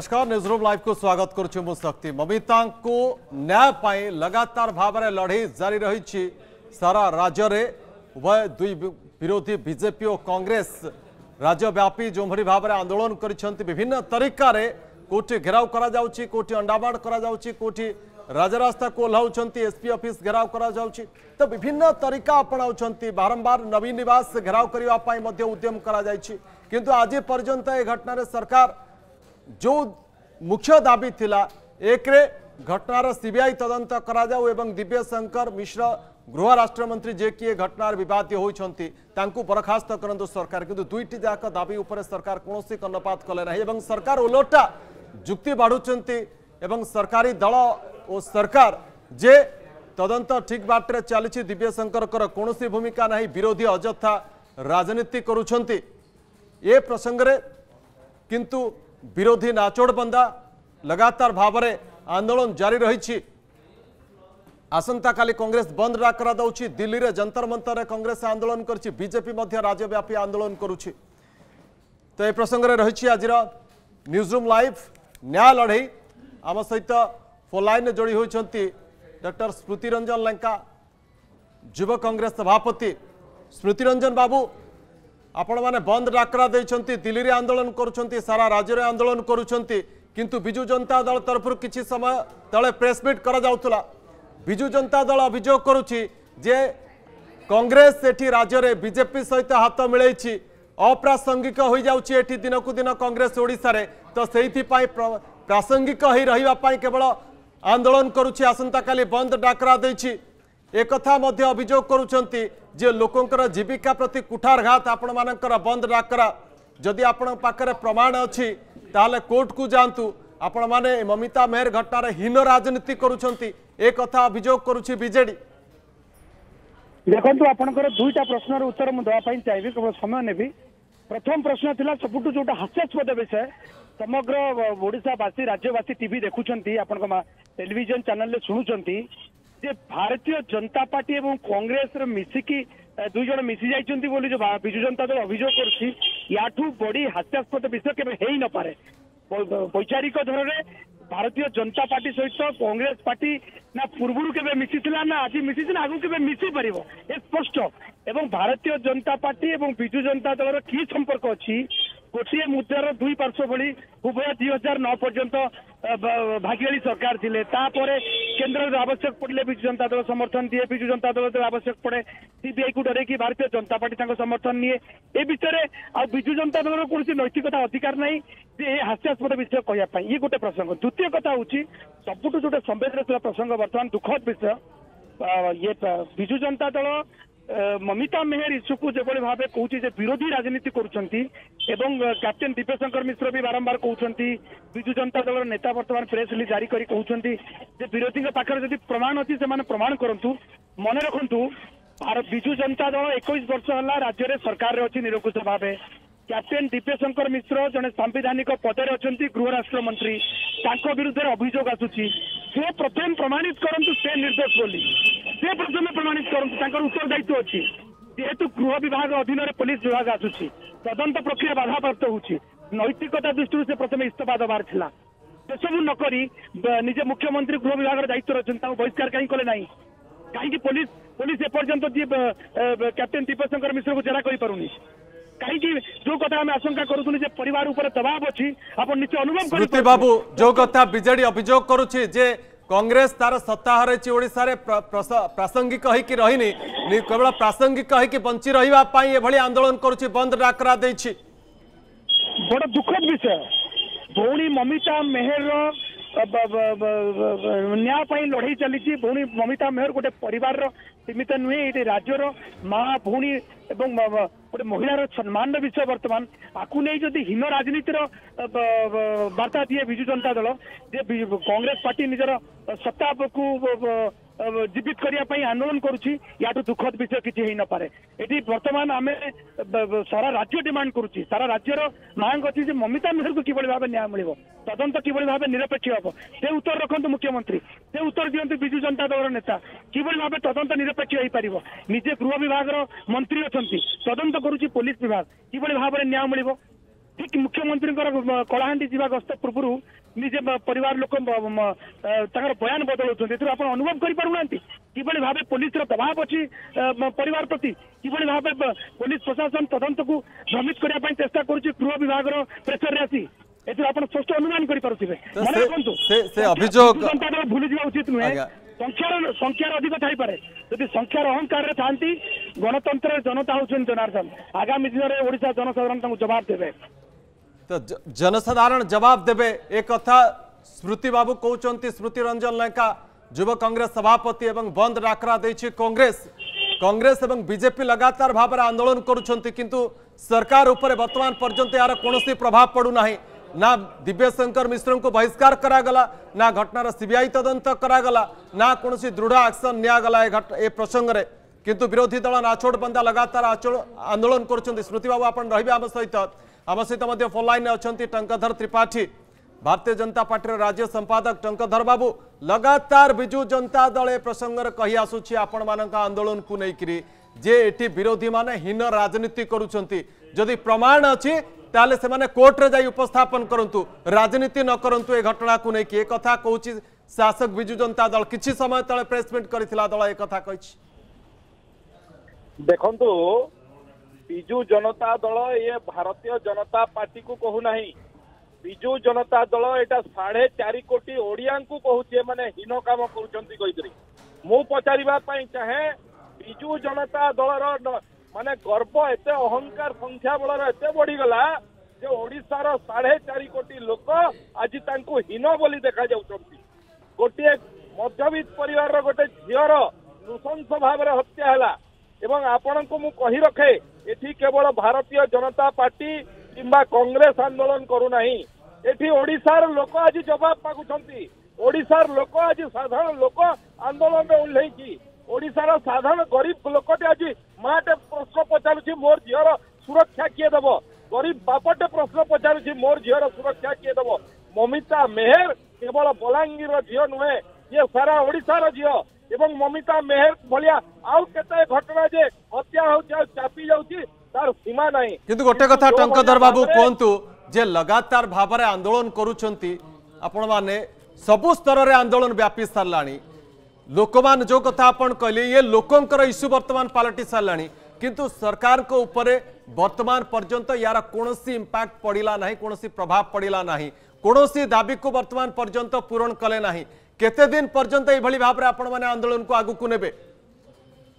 नमस्कार newsroom live को स्वागत करमिता मु को न्याय लगातार भाव में लड़ई जारी रही सारा राज्य में उभय दुई विरोधी बीजेपी और कांग्रेस राज्यव्यापी जो भाव में आंदोलन कर विभिन्न तरीकार कौटी घेराव करोटी अंडाबाण करोटी राजरास्ता को ओह्लाउं एसपी अफिस् घेराव कर तो विभिन्न तरीका अपणाऊँ बारंबार नवीन नवास घेराव करने उद्यम कर आज घटन सरकार जो मुख्य दाबी थिला एक रे घटनार सीबीआई तदंत कराऊ दिव्य शंकर मिश्र गृह राष्ट्रमंत्री जे किए घटनार बदय होती बरखास्त करतु सरकार कि दुईट जाक दाबी सरकार कौन कर्णपात कले सरकार ओलटा जुक्ति बाढ़ुं सरकारी दल और सरकार जे तदंत ठीक बाटे चली दिव्यशंकर कौन भूमिका ना विरोधी अजथा राजनीति करुंच प्रसंगे किंतु বিরোধী নাচোড়বন্দা লগাতার ভাবে আন্দোলন জারি রয়েছে আসন্তকালি কংগ্রেস বন্ধ ডাকরা দেউছি দিল্লিরে যন্তর মন্তরে কংগ্রেস আন্দোলন করছে বিজেপি মধ্যে রাজ্যব্যাপী আন্দোলন করুছে তো এই প্রসঙ্গে রয়েছে আজির নিউজরুম লাইভ ন্যায় লড়াই আম সহিত ফোনলাইনে যোড়ি হয়েছেন ডক্টর স্মৃতিরঞ্জন লেঙ্কা যুব কংগ্রেস সভাপতি স্মৃতিরঞ্জন বাবু ଆପଣମାନେ ବନ୍ଦ ଡାକରା ଦେଇଛନ୍ତି ଦିଲ୍ଲୀରେ ଆନ୍ଦୋଳନ କରୁଛନ୍ତି ସାରା ରାଜ୍ୟରେ ଆନ୍ଦୋଳନ କରୁଛନ୍ତି କିନ୍ତୁ ବିଜୁ ଜନତା ଦଳ ତରଫରୁ କିଛି ସମୟ ତଳେ ପ୍ରେସମିଟ୍ କରାଯାଉଥିଲା ବିଜୁ ଜନତା ଦଳ ଅଭିଯୋଗ କରୁଛି ଯେ କଂଗ୍ରେସ ସେଠି ରାଜ୍ୟରେ ବିଜେପି ସହିତ ହାତ ମିଳେଇଛି ଅପ୍ରାସଙ୍ଗିକ ହୋଇଯାଉଛି ଏଠି ଦିନକୁ ଦିନ କଂଗ୍ରେସ ଓଡ଼ିଶାରେ ତ ସେଇଥିପାଇଁ ପ୍ରାସଙ୍ଗିକ ହୋଇ ରହିବା ପାଇଁ କେବଳ ଆନ୍ଦୋଳନ କରୁଛି ଆସନ୍ତାକାଲି ବନ୍ଦ ଡାକରା ଦେଇଛି একথা মধ্যে অভিযোগ করছেন যে লোকঙ্কর জীবিকা প্রতি কুঠারঘাত আপন মানকর বন্ধ ডাকরা যদি আপনার পাখে প্রমাণ অছি তাহলে কোর্টকু যাতে আপন মানে মমিতা মেহর ঘটনার হীন রাজনীতি করছেন এ কথা অভিযোগ করুছি বিজেডি দেখন্তু আপনার দুইটা প্রশ্নর উত্তর মু দেওয়া চাইবি কেবল সময় নেবি প্রথম প্রশ্ন লা সবুঠু যেটা হাস্যাস্পদ বিষয় সমগ্র ওড়িশাবাসী রাজ্যবাসী টিভি দেখুছেন আপনার টেলিভিশন চ্যানেল শুণুচার ଯେ ଭାରତୀୟ ଜନତା ପାର୍ଟି ଏବଂ କଂଗ୍ରେସର ମିଶିକି ଦୁଇ ଜଣ ମିଶି ଯାଇଛନ୍ତି ବୋଲି ଯୋଉ ବିଜୁ ଜନତା ଦଳ ଅଭିଯୋଗ କରୁଛି ୟାଠୁ ବଡି ହାସ୍ୟାସ୍ପଦ ବିଷୟ କେବେ ହେଇ ନପାରେ ବୈଚାରିକ ଧରରେ ଭାରତୀୟ ଜନତା ପାର୍ଟି ସହିତ କଂଗ୍ରେସ ପାର୍ଟି ନା ପୂର୍ବରୁ କେବେ ମିଶିଥିଲା ନା ଆଜି ମିଶିଛି ନା ଆଗକୁ କେବେ ମିଶି ପାରିବ ଏ ସ୍ପଷ୍ଟ ଏବଂ ଭାରତୀୟ ଜନତା ପାର୍ଟି ଏବଂ ବିଜୁ ଜନତା ଦଳର କି ସମ୍ପର୍କ ଅଛି ଗୋଟିଏ ମୁଦ୍ରାର ଦୁଇ ପାର୍ଶ୍ୱ ଭଳି ଉଭୟ ଦୁଇ ହଜାର ନଅ ପର୍ଯ୍ୟନ୍ତ ଭାଗିଦାରୀ ସରକାର ଥିଲେ ତାପରେ କେନ୍ଦ୍ରରେ ଆବଶ୍ୟକ ପଡ଼ିଲେ ବିଜୁ ଜନତା ଦଳ ସମର୍ଥନ ଦିଏ ବିଜୁ ଜନତା ଦଳ ଯେତେବେଳେ ଆବଶ୍ୟକ ପଡ଼େ ସିବିଆଇକୁ ଡରେଇକି ଭାରତୀୟ ଜନତା ପାର୍ଟି ତାଙ୍କ ସମର୍ଥନ ନିଏ ଏ ବିଷୟରେ ଆଉ ବିଜୁ ଜନତା ଦଳର କୌଣସି ନୈତିକତା ଅଧିକାର ନାହିଁ ଯେ ଏ ହାସ୍ୟାସ୍ପଦ ବିଷୟ କହିବା ପାଇଁ ଇଏ ଗୋଟେ ପ୍ରସଙ୍ଗ ଦ୍ୱିତୀୟ କଥା ହେଉଛି ସବୁଠୁ ଯୋଉଟା ସମ୍ବେଦନଶୀଳ ପ୍ରସଙ୍ଗ ବର୍ତ୍ତମାନ ଦୁଃଖଦ ବିଷୟ ଇଏ ବିଜୁ ଜନତା ଦଳ মমিতা মেহের ইস্যুকু যেভাবে ভাবে কৌছি যে বিরোধী রাজনীতি করছেন এবং ক্যাপ্টেন দীপেশঙ্কর মিশ্র বি বারম্বার কৌছেন বিজু জনতা দলর নেতা বর্তমান প্রেস রিলিজ জারি করে কৌছেন যে বিরোধী পাখে যদি প্রমাণ অছি সেমানে প্রমাণ করন্তু মনে রাখন্তু ভারত বিজু জনতা দল একুশ বর্ষ হল রাজ্যের সরকারের অছি নিরঙ্কুশ ভাবে କ୍ୟାପ୍ଟେନ୍ ଦୀପେଶଙ୍କର ମିଶ୍ର ଜଣେ ସାମ୍ବିଧାନିକ ପଦରେ ଅଛନ୍ତି ଗୃହରାଷ୍ଟ୍ରମନ୍ତ୍ରୀ ତାଙ୍କ ବିରୁଦ୍ଧରେ ଅଭିଯୋଗ ଆସୁଛି ସେ ପ୍ରଥମେ ପ୍ରମାଣିତ କରନ୍ତୁ ସେ ନିର୍ଦ୍ଦୋଷ ବୋଲି ସେ ପର୍ଯ୍ୟନ୍ତ ପ୍ରମାଣିତ କରନ୍ତୁ ତାଙ୍କର ଉତ୍ତରଦାୟିତ୍ୱ ଅଛି ଯେହେତୁ ଗୃହ ବିଭାଗ ଅଧୀନରେ ପୋଲିସ ବିଭାଗ ଆସୁଛି ତଦନ୍ତ ପ୍ରକ୍ରିୟା ବାଧାପ୍ରାପ୍ତ ହେଉଛି ନୈତିକତା ଦୃଷ୍ଟିରୁ ସେ ପ୍ରଥମେ ଇସ୍ତଫା ଦେବାର ଥିଲା ସେସବୁ ନ କରି ନିଜେ ମୁଖ୍ୟମନ୍ତ୍ରୀ ଗୃହ ବିଭାଗର ଦାୟିତ୍ୱ ରହୁଛନ୍ତି ତାଙ୍କୁ ବହିଷ୍କାର କାହିଁ କଲେ ନାହିଁ କାହିଁକି ପୋଲିସ ପୋଲିସ ଏପର୍ଯ୍ୟନ୍ତ ଯିଏ କ୍ୟାପ୍ଟେନ୍ ଦୀପଶଙ୍କର ମିଶ୍ରକୁ ଜେରା କରିପାରୁନି କାହିଁକି ଯୋଉ କଥା ଆମେ ଆଶଙ୍କା କରୁଥିଲୁ ଯେ ପରିବାର ଉପରେ ଦବାବ ଅଛି ଆପଣ ନିଶ୍ଚୟ ଅନୁଭବ କରୁଛନ୍ତି ବାବୁ ଯୋଉ କଥା ବିଜେଡି ଅଭିଯୋଗ କରୁଛି ଯେ କଂଗ୍ରେସ ତାର ସତ୍ତା ହରାଇଛି ଓଡ଼ିଶାରେ ପ୍ରାସଙ୍ଗିକ ହେଇକି ରହିନି କେବଳ ପ୍ରାସଙ୍ଗିକ ହେଇକି ବଞ୍ଚି ରହିବା ପାଇଁ ଏଭଳି ଆନ୍ଦୋଳନ କରୁଛି ବନ୍ଦ ଡାକରା ଦେଇଛି ଗୋଟେ ଦୁଃଖଦ ବିଷୟ ଭଉଣୀ ମମିତା ମେହେର ନ୍ୟାୟ ପାଇଁ ଲଢେଇ ଚାଲିଛି ଭଉଣୀ ମମିତା ମେହର ଗୋଟେ ପରିବାରର ସୀମିତ ନୁହେଁ ଏଠି ରାଜ୍ୟର ମା ଭଉଣୀ ଏବଂ ଗୋଟେ ମହିଳାର ସମ୍ମାନର ବିଷୟ ବର୍ତ୍ତମାନ ଆକୁ ନେଇ ଯଦି ହୀନ ରାଜନୀତିର ବାର୍ତ୍ତା ଦିଏ ବିଜୁ ଜନତା ଦଳ ଯେ କଂଗ୍ରେସ ପାର୍ଟି ନିଜର ସତ୍ତାକୁ ଜୀବିତ କରିବା ପାଇଁ ଆନ୍ଦୋଳନ କରୁଛି ୟାଠୁ ଦୁଃଖଦ ବିଷୟ କିଛି ହେଇନପାରେ ଏଠି ବର୍ତ୍ତମାନ ଆମେ ସାରା ରାଜ୍ୟ ଡିମାଣ୍ଡ କରୁଛି ସାରା ରାଜ୍ୟର ମାଙ୍ଗ ଅଛି ଯେ ମମିତା ମେହରକୁ କିଭଳି ଭାବେ ନ୍ୟାୟ ମିଳିବ ତଦନ୍ତ କିଭଳି ଭାବେ ନିରପେକ୍ଷ ହେବ ସେ ଉତ୍ତର ରଖନ୍ତୁ ମୁଖ୍ୟମନ୍ତ୍ରୀ ସେ ଉତ୍ତର ଦିଅନ୍ତୁ ବିଜୁ ଜନତା ଦଳର ନେତା କିଭଳି ଭାବେ ତଦନ୍ତ ନିରପେକ୍ଷ ହେଇପାରିବ ନିଜେ ଗୃହ ବିଭାଗର ମନ୍ତ୍ରୀ ଅଛନ୍ତି ତଦନ୍ତ କରୁଛି ପୋଲିସ ବିଭାଗ କିଭଳି ଭାବରେ ନ୍ୟାୟ ମିଳିବ ଠିକ ମୁଖ୍ୟମନ୍ତ୍ରୀଙ୍କର କଳାହାଣ୍ଡି ଯିବା ଗସ୍ତ ପୂର୍ବରୁ ନିଜେ ପରିବାର ଲୋକ ତାଙ୍କର ବୟାନ ବଦଳଉଛନ୍ତି ଏଥିରୁ ଆପଣ ଅନୁଭବ କରିପାରୁନାହାନ୍ତି କିଭଳି ଭାବେ ପୋଲିସର ପ୍ରଭାବ ଅଛି ପରିବାର ପ୍ରତି କିଭଳି ଭାବେ ପୋଲିସ ପ୍ରଶାସନ ତଦନ୍ତକୁ ଭ୍ରମିତ କରିବା ପାଇଁ ଚେଷ୍ଟା କରୁଛି ଗୃହ ବିଭାଗର ପ୍ରେସରରେ ଆସି ଏଥିରୁ ଆପଣ ସ୍ପଷ୍ଟ ଅନୁମାନ କରିପାରୁଥିବେ ମନେ ରଖନ୍ତୁ ଭୁଲିଯିବା ଉଚିତ ନୁହେଁ ସଂଖ୍ୟାର ସଂଖ୍ୟାର ଅଧିକ ଥାଇପାରେ ଯଦି ସଂଖ୍ୟାର ଅହଙ୍କାରରେ ଥାନ୍ତି ଗଣତନ୍ତ୍ରରେ ଜନତା ହେଉଛନ୍ତି ଜନାର୍ଦ୍ଦନ ଆଗାମୀ ଦିନରେ ଓଡ଼ିଶା ଜନସାଧାରଣ ତାଙ୍କୁ ଜବାବ ଦେବେ तो जनसाधारण जवाब देवे एक कथा स्मृति बाबू कहते स्मृति रंजन लंका युव कंग्रेस सभापति एवं बंद डाकरा देखिए कांग्रेस कांग्रेस एवं बीजेपी लगातार भाव आंदोलन करुँचु सरकार उपर बर्तमान पर्यटन यार कौन प्रभाव पड़ूना ना दिव्यशंकर मिश्र को बहिष्कार करागला ना घटनार सीबीआई तदंत करागला ना कौन दृढ़ आक्शन निगला ए प्रसंग में किंतु विरोधी दल नाछोड़ बंदा लगातार आंदोलन कर स्मृति बाबू आप रही आम सहित आम सहित फोनलाइन अच्छा टंकाधर त्रिपाठी भारतीय जनता पार्टी राज्य संपादक टंकाधर बाबू लगातार विजु जनता दल ए प्रसंगे कही आसुच्छी आपण मान आंदोलन को लेकर যে এটি বিরোধী মানে হীন রাজনীতি করছেন যদি প্রমাণ অছি তাহলে সে কোর্টরে যাই উপস্থাপন করতু রাজনীতি ন করতু এ ঘটনা নেই এ কথা কৌছি শাসক বিজু জনতা দল কিছু সময় তলে প্রেসমিট করে দল এ কথা কইছি দেখন্তু ବିଜୁ ଜନତା ଦଳ ଇଏ ଭାରତୀୟ ଜନତା ପାର୍ଟିକୁ କହୁନାହିଁ ବିଜୁ ଜନତା ଦଳ ଏଇଟା ସାଢେ ଚାରି କୋଟି ଓଡ଼ିଆଙ୍କୁ କହୁଛି ଏମାନେ ହୀନ କାମ କରୁଛନ୍ତି କହିକରି ମୁଁ ପଚାରିବା ପାଇଁ ଚାହେଁ ବିଜୁ ଜନତା ଦଳର ମାନେ ଗର୍ବ ଏତେ ଅହଙ୍କାର ସଂଖ୍ୟାବଳର ଏତେ ବଢିଗଲା ଯେ ଓଡ଼ିଶାର ସାଢେ ଚାରି କୋଟି ଲୋକ ଆଜି ତାଙ୍କୁ ହୀନ ବୋଲି ଦେଖାଯାଉଛନ୍ତି ଗୋଟିଏ ମଧ୍ୟବିତ୍ତ ପରିବାରର ଗୋଟେ ଝିଅର ନୃଶଂସ ଭାବରେ ହତ୍ୟା ହେଲା এবং আপনার মু কহি রখে এটি কেবল ভারতীয় জনতা পার্টি কিংবা কংগ্রেস আন্দোলন করু না এটি ওড়িশার লোক আজ জবাব মাগুচার ওড়িশার লোক আজ সাধারণ লোক আন্দোলন উল্লেখি ওড়িশার সাধারণ গরিব লোকটি আজ মাটে প্রশ্ন পচারুছি মোর ঝিওর সুরক্ষা কি দেব গরিব বাপটে প্রশ্ন পচারুছি মোর ঝিওর সুরক্ষা কি দেব মমিতা মেহের কেবল বলাঙ্গীর ঝিও নুহে ইয়ে সারা ওড়িশার ঝিও ଏବଂ ମମିତା ମେହେର ଭଳିଆ ଆଉ କେତେ ଘଟଣା ଯେ ହତ୍ୟା ହେଉଛି ଆଉ ଚାପି ଯାଉଛି ତାର ସୀମା ନାହିଁ କିନ୍ତୁ ଗୋଟେ କଥା ଟଙ୍କଧର ବାବୁ କୁହନ୍ତୁ ଯେ ଲଗାତାର ଭାବରେ ଆନ୍ଦୋଳନ କରୁଛନ୍ତି ଆପଣମାନେ ସବୁ ସ୍ତରରେ ଆନ୍ଦୋଳନ ବ୍ୟାପି ସାରିଲାଣି ଲୋକମାନେ ଯେଉଁ କଥା ଆପଣ କହିଲେ ଇଏ ଲୋକଙ୍କର ଇସ୍ୟୁ ବର୍ତ୍ତମାନ ପାଲଟି ସାରିଲାଣି କିନ୍ତୁ ସରକାରଙ୍କ ଉପରେ ବର୍ତ୍ତମାନ ପର୍ଯ୍ୟନ୍ତ ୟାର କୌଣସି ଇମ୍ପାକ୍ଟ ପଡ଼ିଲା ନାହିଁ କୌଣସି ପ୍ରଭାବ ପଡ଼ିଲା ନାହିଁ କୌଣସି ଦାବିକୁ ବର୍ତ୍ତମାନ ପର୍ଯ୍ୟନ୍ତ ପୂରଣ କଲେ ନାହିଁ केते दिन पर्यंत ए भली भाव आपण माने आंदोलन को आगु को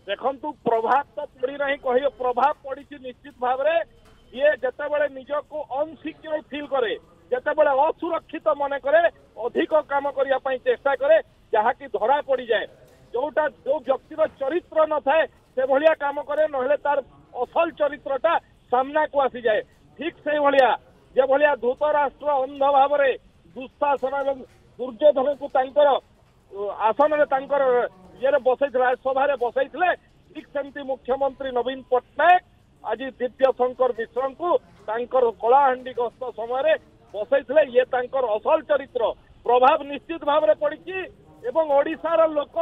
देखंतु प्रभाव त पड़ी रही कहियो प्रभाव पड़ी छि निश्चित भाव ये जते बेले निजो को अनसिक्योर फील करे जते बेले असुरक्षित माने करे अधिक काम करिया पई चेष्टा करे जहा कि धरा पड़ी जाए जोटा जो व्यक्ति रो चरित्र न थाए से भलिया काम करे नहले तार असल चरित्रटा सामना को आसी जाए ठीक से भलिया जे भलिया धूत राष्ट्र अंध भाव रे दुशासन ଦୁର୍ଯ୍ୟୋଧନଙ୍କୁ ତାଙ୍କର ଆସନରେ ତାଙ୍କର ଇଏରେ ବସେଇଥିଲେ ସଭାରେ ବସେଇଥିଲେ ଠିକ ସେମିତି ମୁଖ୍ୟମନ୍ତ୍ରୀ ନବୀନ ପଟ୍ଟନାୟକ ଆଜି ଦିବ୍ୟ ଶଙ୍କର ମିଶ୍ରଙ୍କୁ ତାଙ୍କର କଳାହାଣ୍ଡି ଗସ୍ତ ସମୟରେ ବସେଇଥିଲେ ଇଏ ତାଙ୍କର ଅସଲ ଚରିତ୍ର ପ୍ରଭାବ ନିଶ୍ଚିତ ଭାବରେ ପଡିଛି ଏବଂ ଓଡ଼ିଶାର ଲୋକ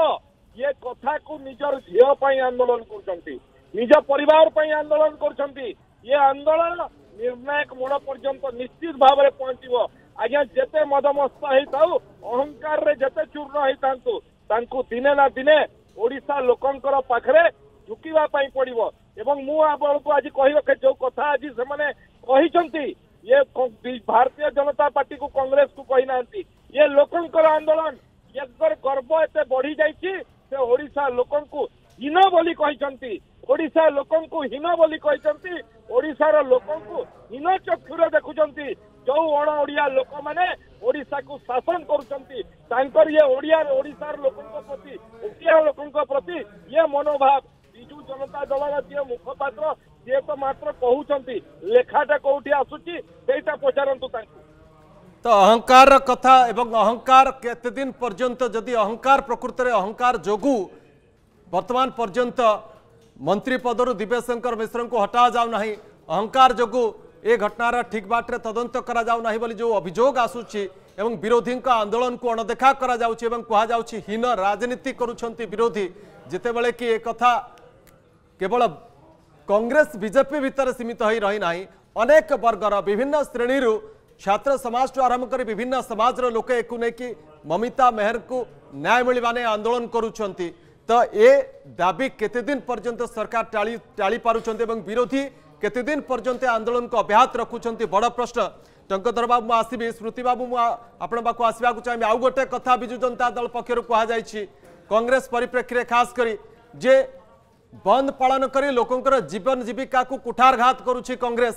ଇଏ କଥାକୁ ନିଜର ଝିଅ ପାଇଁ ଆନ୍ଦୋଳନ କରୁଛନ୍ତି ନିଜ ପରିବାର ପାଇଁ ଆନ୍ଦୋଳନ କରୁଛନ୍ତି ଇଏ ଆନ୍ଦୋଳନ ନିର୍ଣ୍ଣାୟକ ମୋଡ଼ ପର୍ଯ୍ୟନ୍ତ ନିଶ୍ଚିତ ଭାବରେ ପହଞ୍ଚିବ ଆଜ୍ଞା ଯେତେ ମଦମସ୍ତ ହେଇଥାଉ ଅହଙ୍କାରରେ ଯେତେ ଚୂର୍ଣ୍ଣ ହେଇଥାନ୍ତୁ ତାଙ୍କୁ ଦିନେ ନା ଦିନେ ଓଡ଼ିଶା ଲୋକଙ୍କର ପାଖରେ ଝୁକିବା ପାଇଁ ପଡିବ ଏବଂ ମୁଁ ଆପଣଙ୍କୁ ଆଜି କହିବାକୁ ଯୋଉ କଥା ଆଜି ସେମାନେ କହିଛନ୍ତି ଇଏ ଭାରତୀୟ ଜନତା ପାର୍ଟିକୁ କଂଗ୍ରେସକୁ କହିନାହାନ୍ତି ଇଏ ଲୋକଙ୍କର ଆନ୍ଦୋଳନ ୟାଙ୍କର ଗର୍ବ ଏତେ ବଢି ଯାଇଛି ସେ ଓଡ଼ିଶା ଲୋକଙ୍କୁ ହୀନ ବୋଲି କହିଛନ୍ତି ଓଡ଼ିଶା ଲୋକଙ୍କୁ ହୀନ ବୋଲି କହିଛନ୍ତି ଓଡ଼ିଶାର ଲୋକଙ୍କୁ ହୀନ ଚକ୍ଷୁରେ ଦେଖୁଛନ୍ତି जो अणओिया लोक मैंने शासन करुंतर ये ओडार लोकों प्रति प्रति ये मनोभाव विजु जनता दल रे मुखपात्र सी तो मात्र कहते लेखाटा कौटी आसा पचारत तो अहंकार कथा एवं अहंकार केतदिन पर्यंत जदि अहंकार प्रकृत में अहंकार जो वर्तमान पर्यंत मंत्री पदर दिव्यशंकर मिश्र को हटा जाऊना अहंकार जो ए घटनार ठीक बाटे तदंत करा जो अभियोग आसूची এবং বিরোধীঙ্ক আন্দোলনকু অণদেখা করা যাচ্ছে এবং কুহযাচ্ছে হীন রাজনীতি করছেন বিরোধী যেতবে কি একথা কেবল কংগ্রেস বিজেপি ভিতরে সীমিত হয়ে রই না অনেক বর্গর বিভিন্ন শ্রেণীর ছাত্র সমাজু আরম্ভ করে বিভিন্ন সমাজর লোক একু নেই মমিতা মেহরকু ন্যায় মিলবা নিয়ে আন্দোলন করছেন তো এ দাবি কেতদিন পর্যন্ত সরকার টাড়ি টাড়ি পুঁচ এবং বিরোধী केते दिन पर्यंत आंदोलन को অব্যাহত ৰখুচন্তি বড় প্রশ্ন টংকৰ দৰবা ম আসিবে স্মৃতি বাবু ম আপোনাকো আসিবাকৈ চাই আউ গটে কথা বিজু জনতা দল পক্ষৰ কোৱা যায় চি কংগ্ৰেছ পৰিপ্রেক্ষীে ખાસ কৰি যে বন্ধ পালন কৰি লোকৰ জীৱন জীৱিকা কো কুঠাৰঘাত কৰুচি কংগ্ৰেছ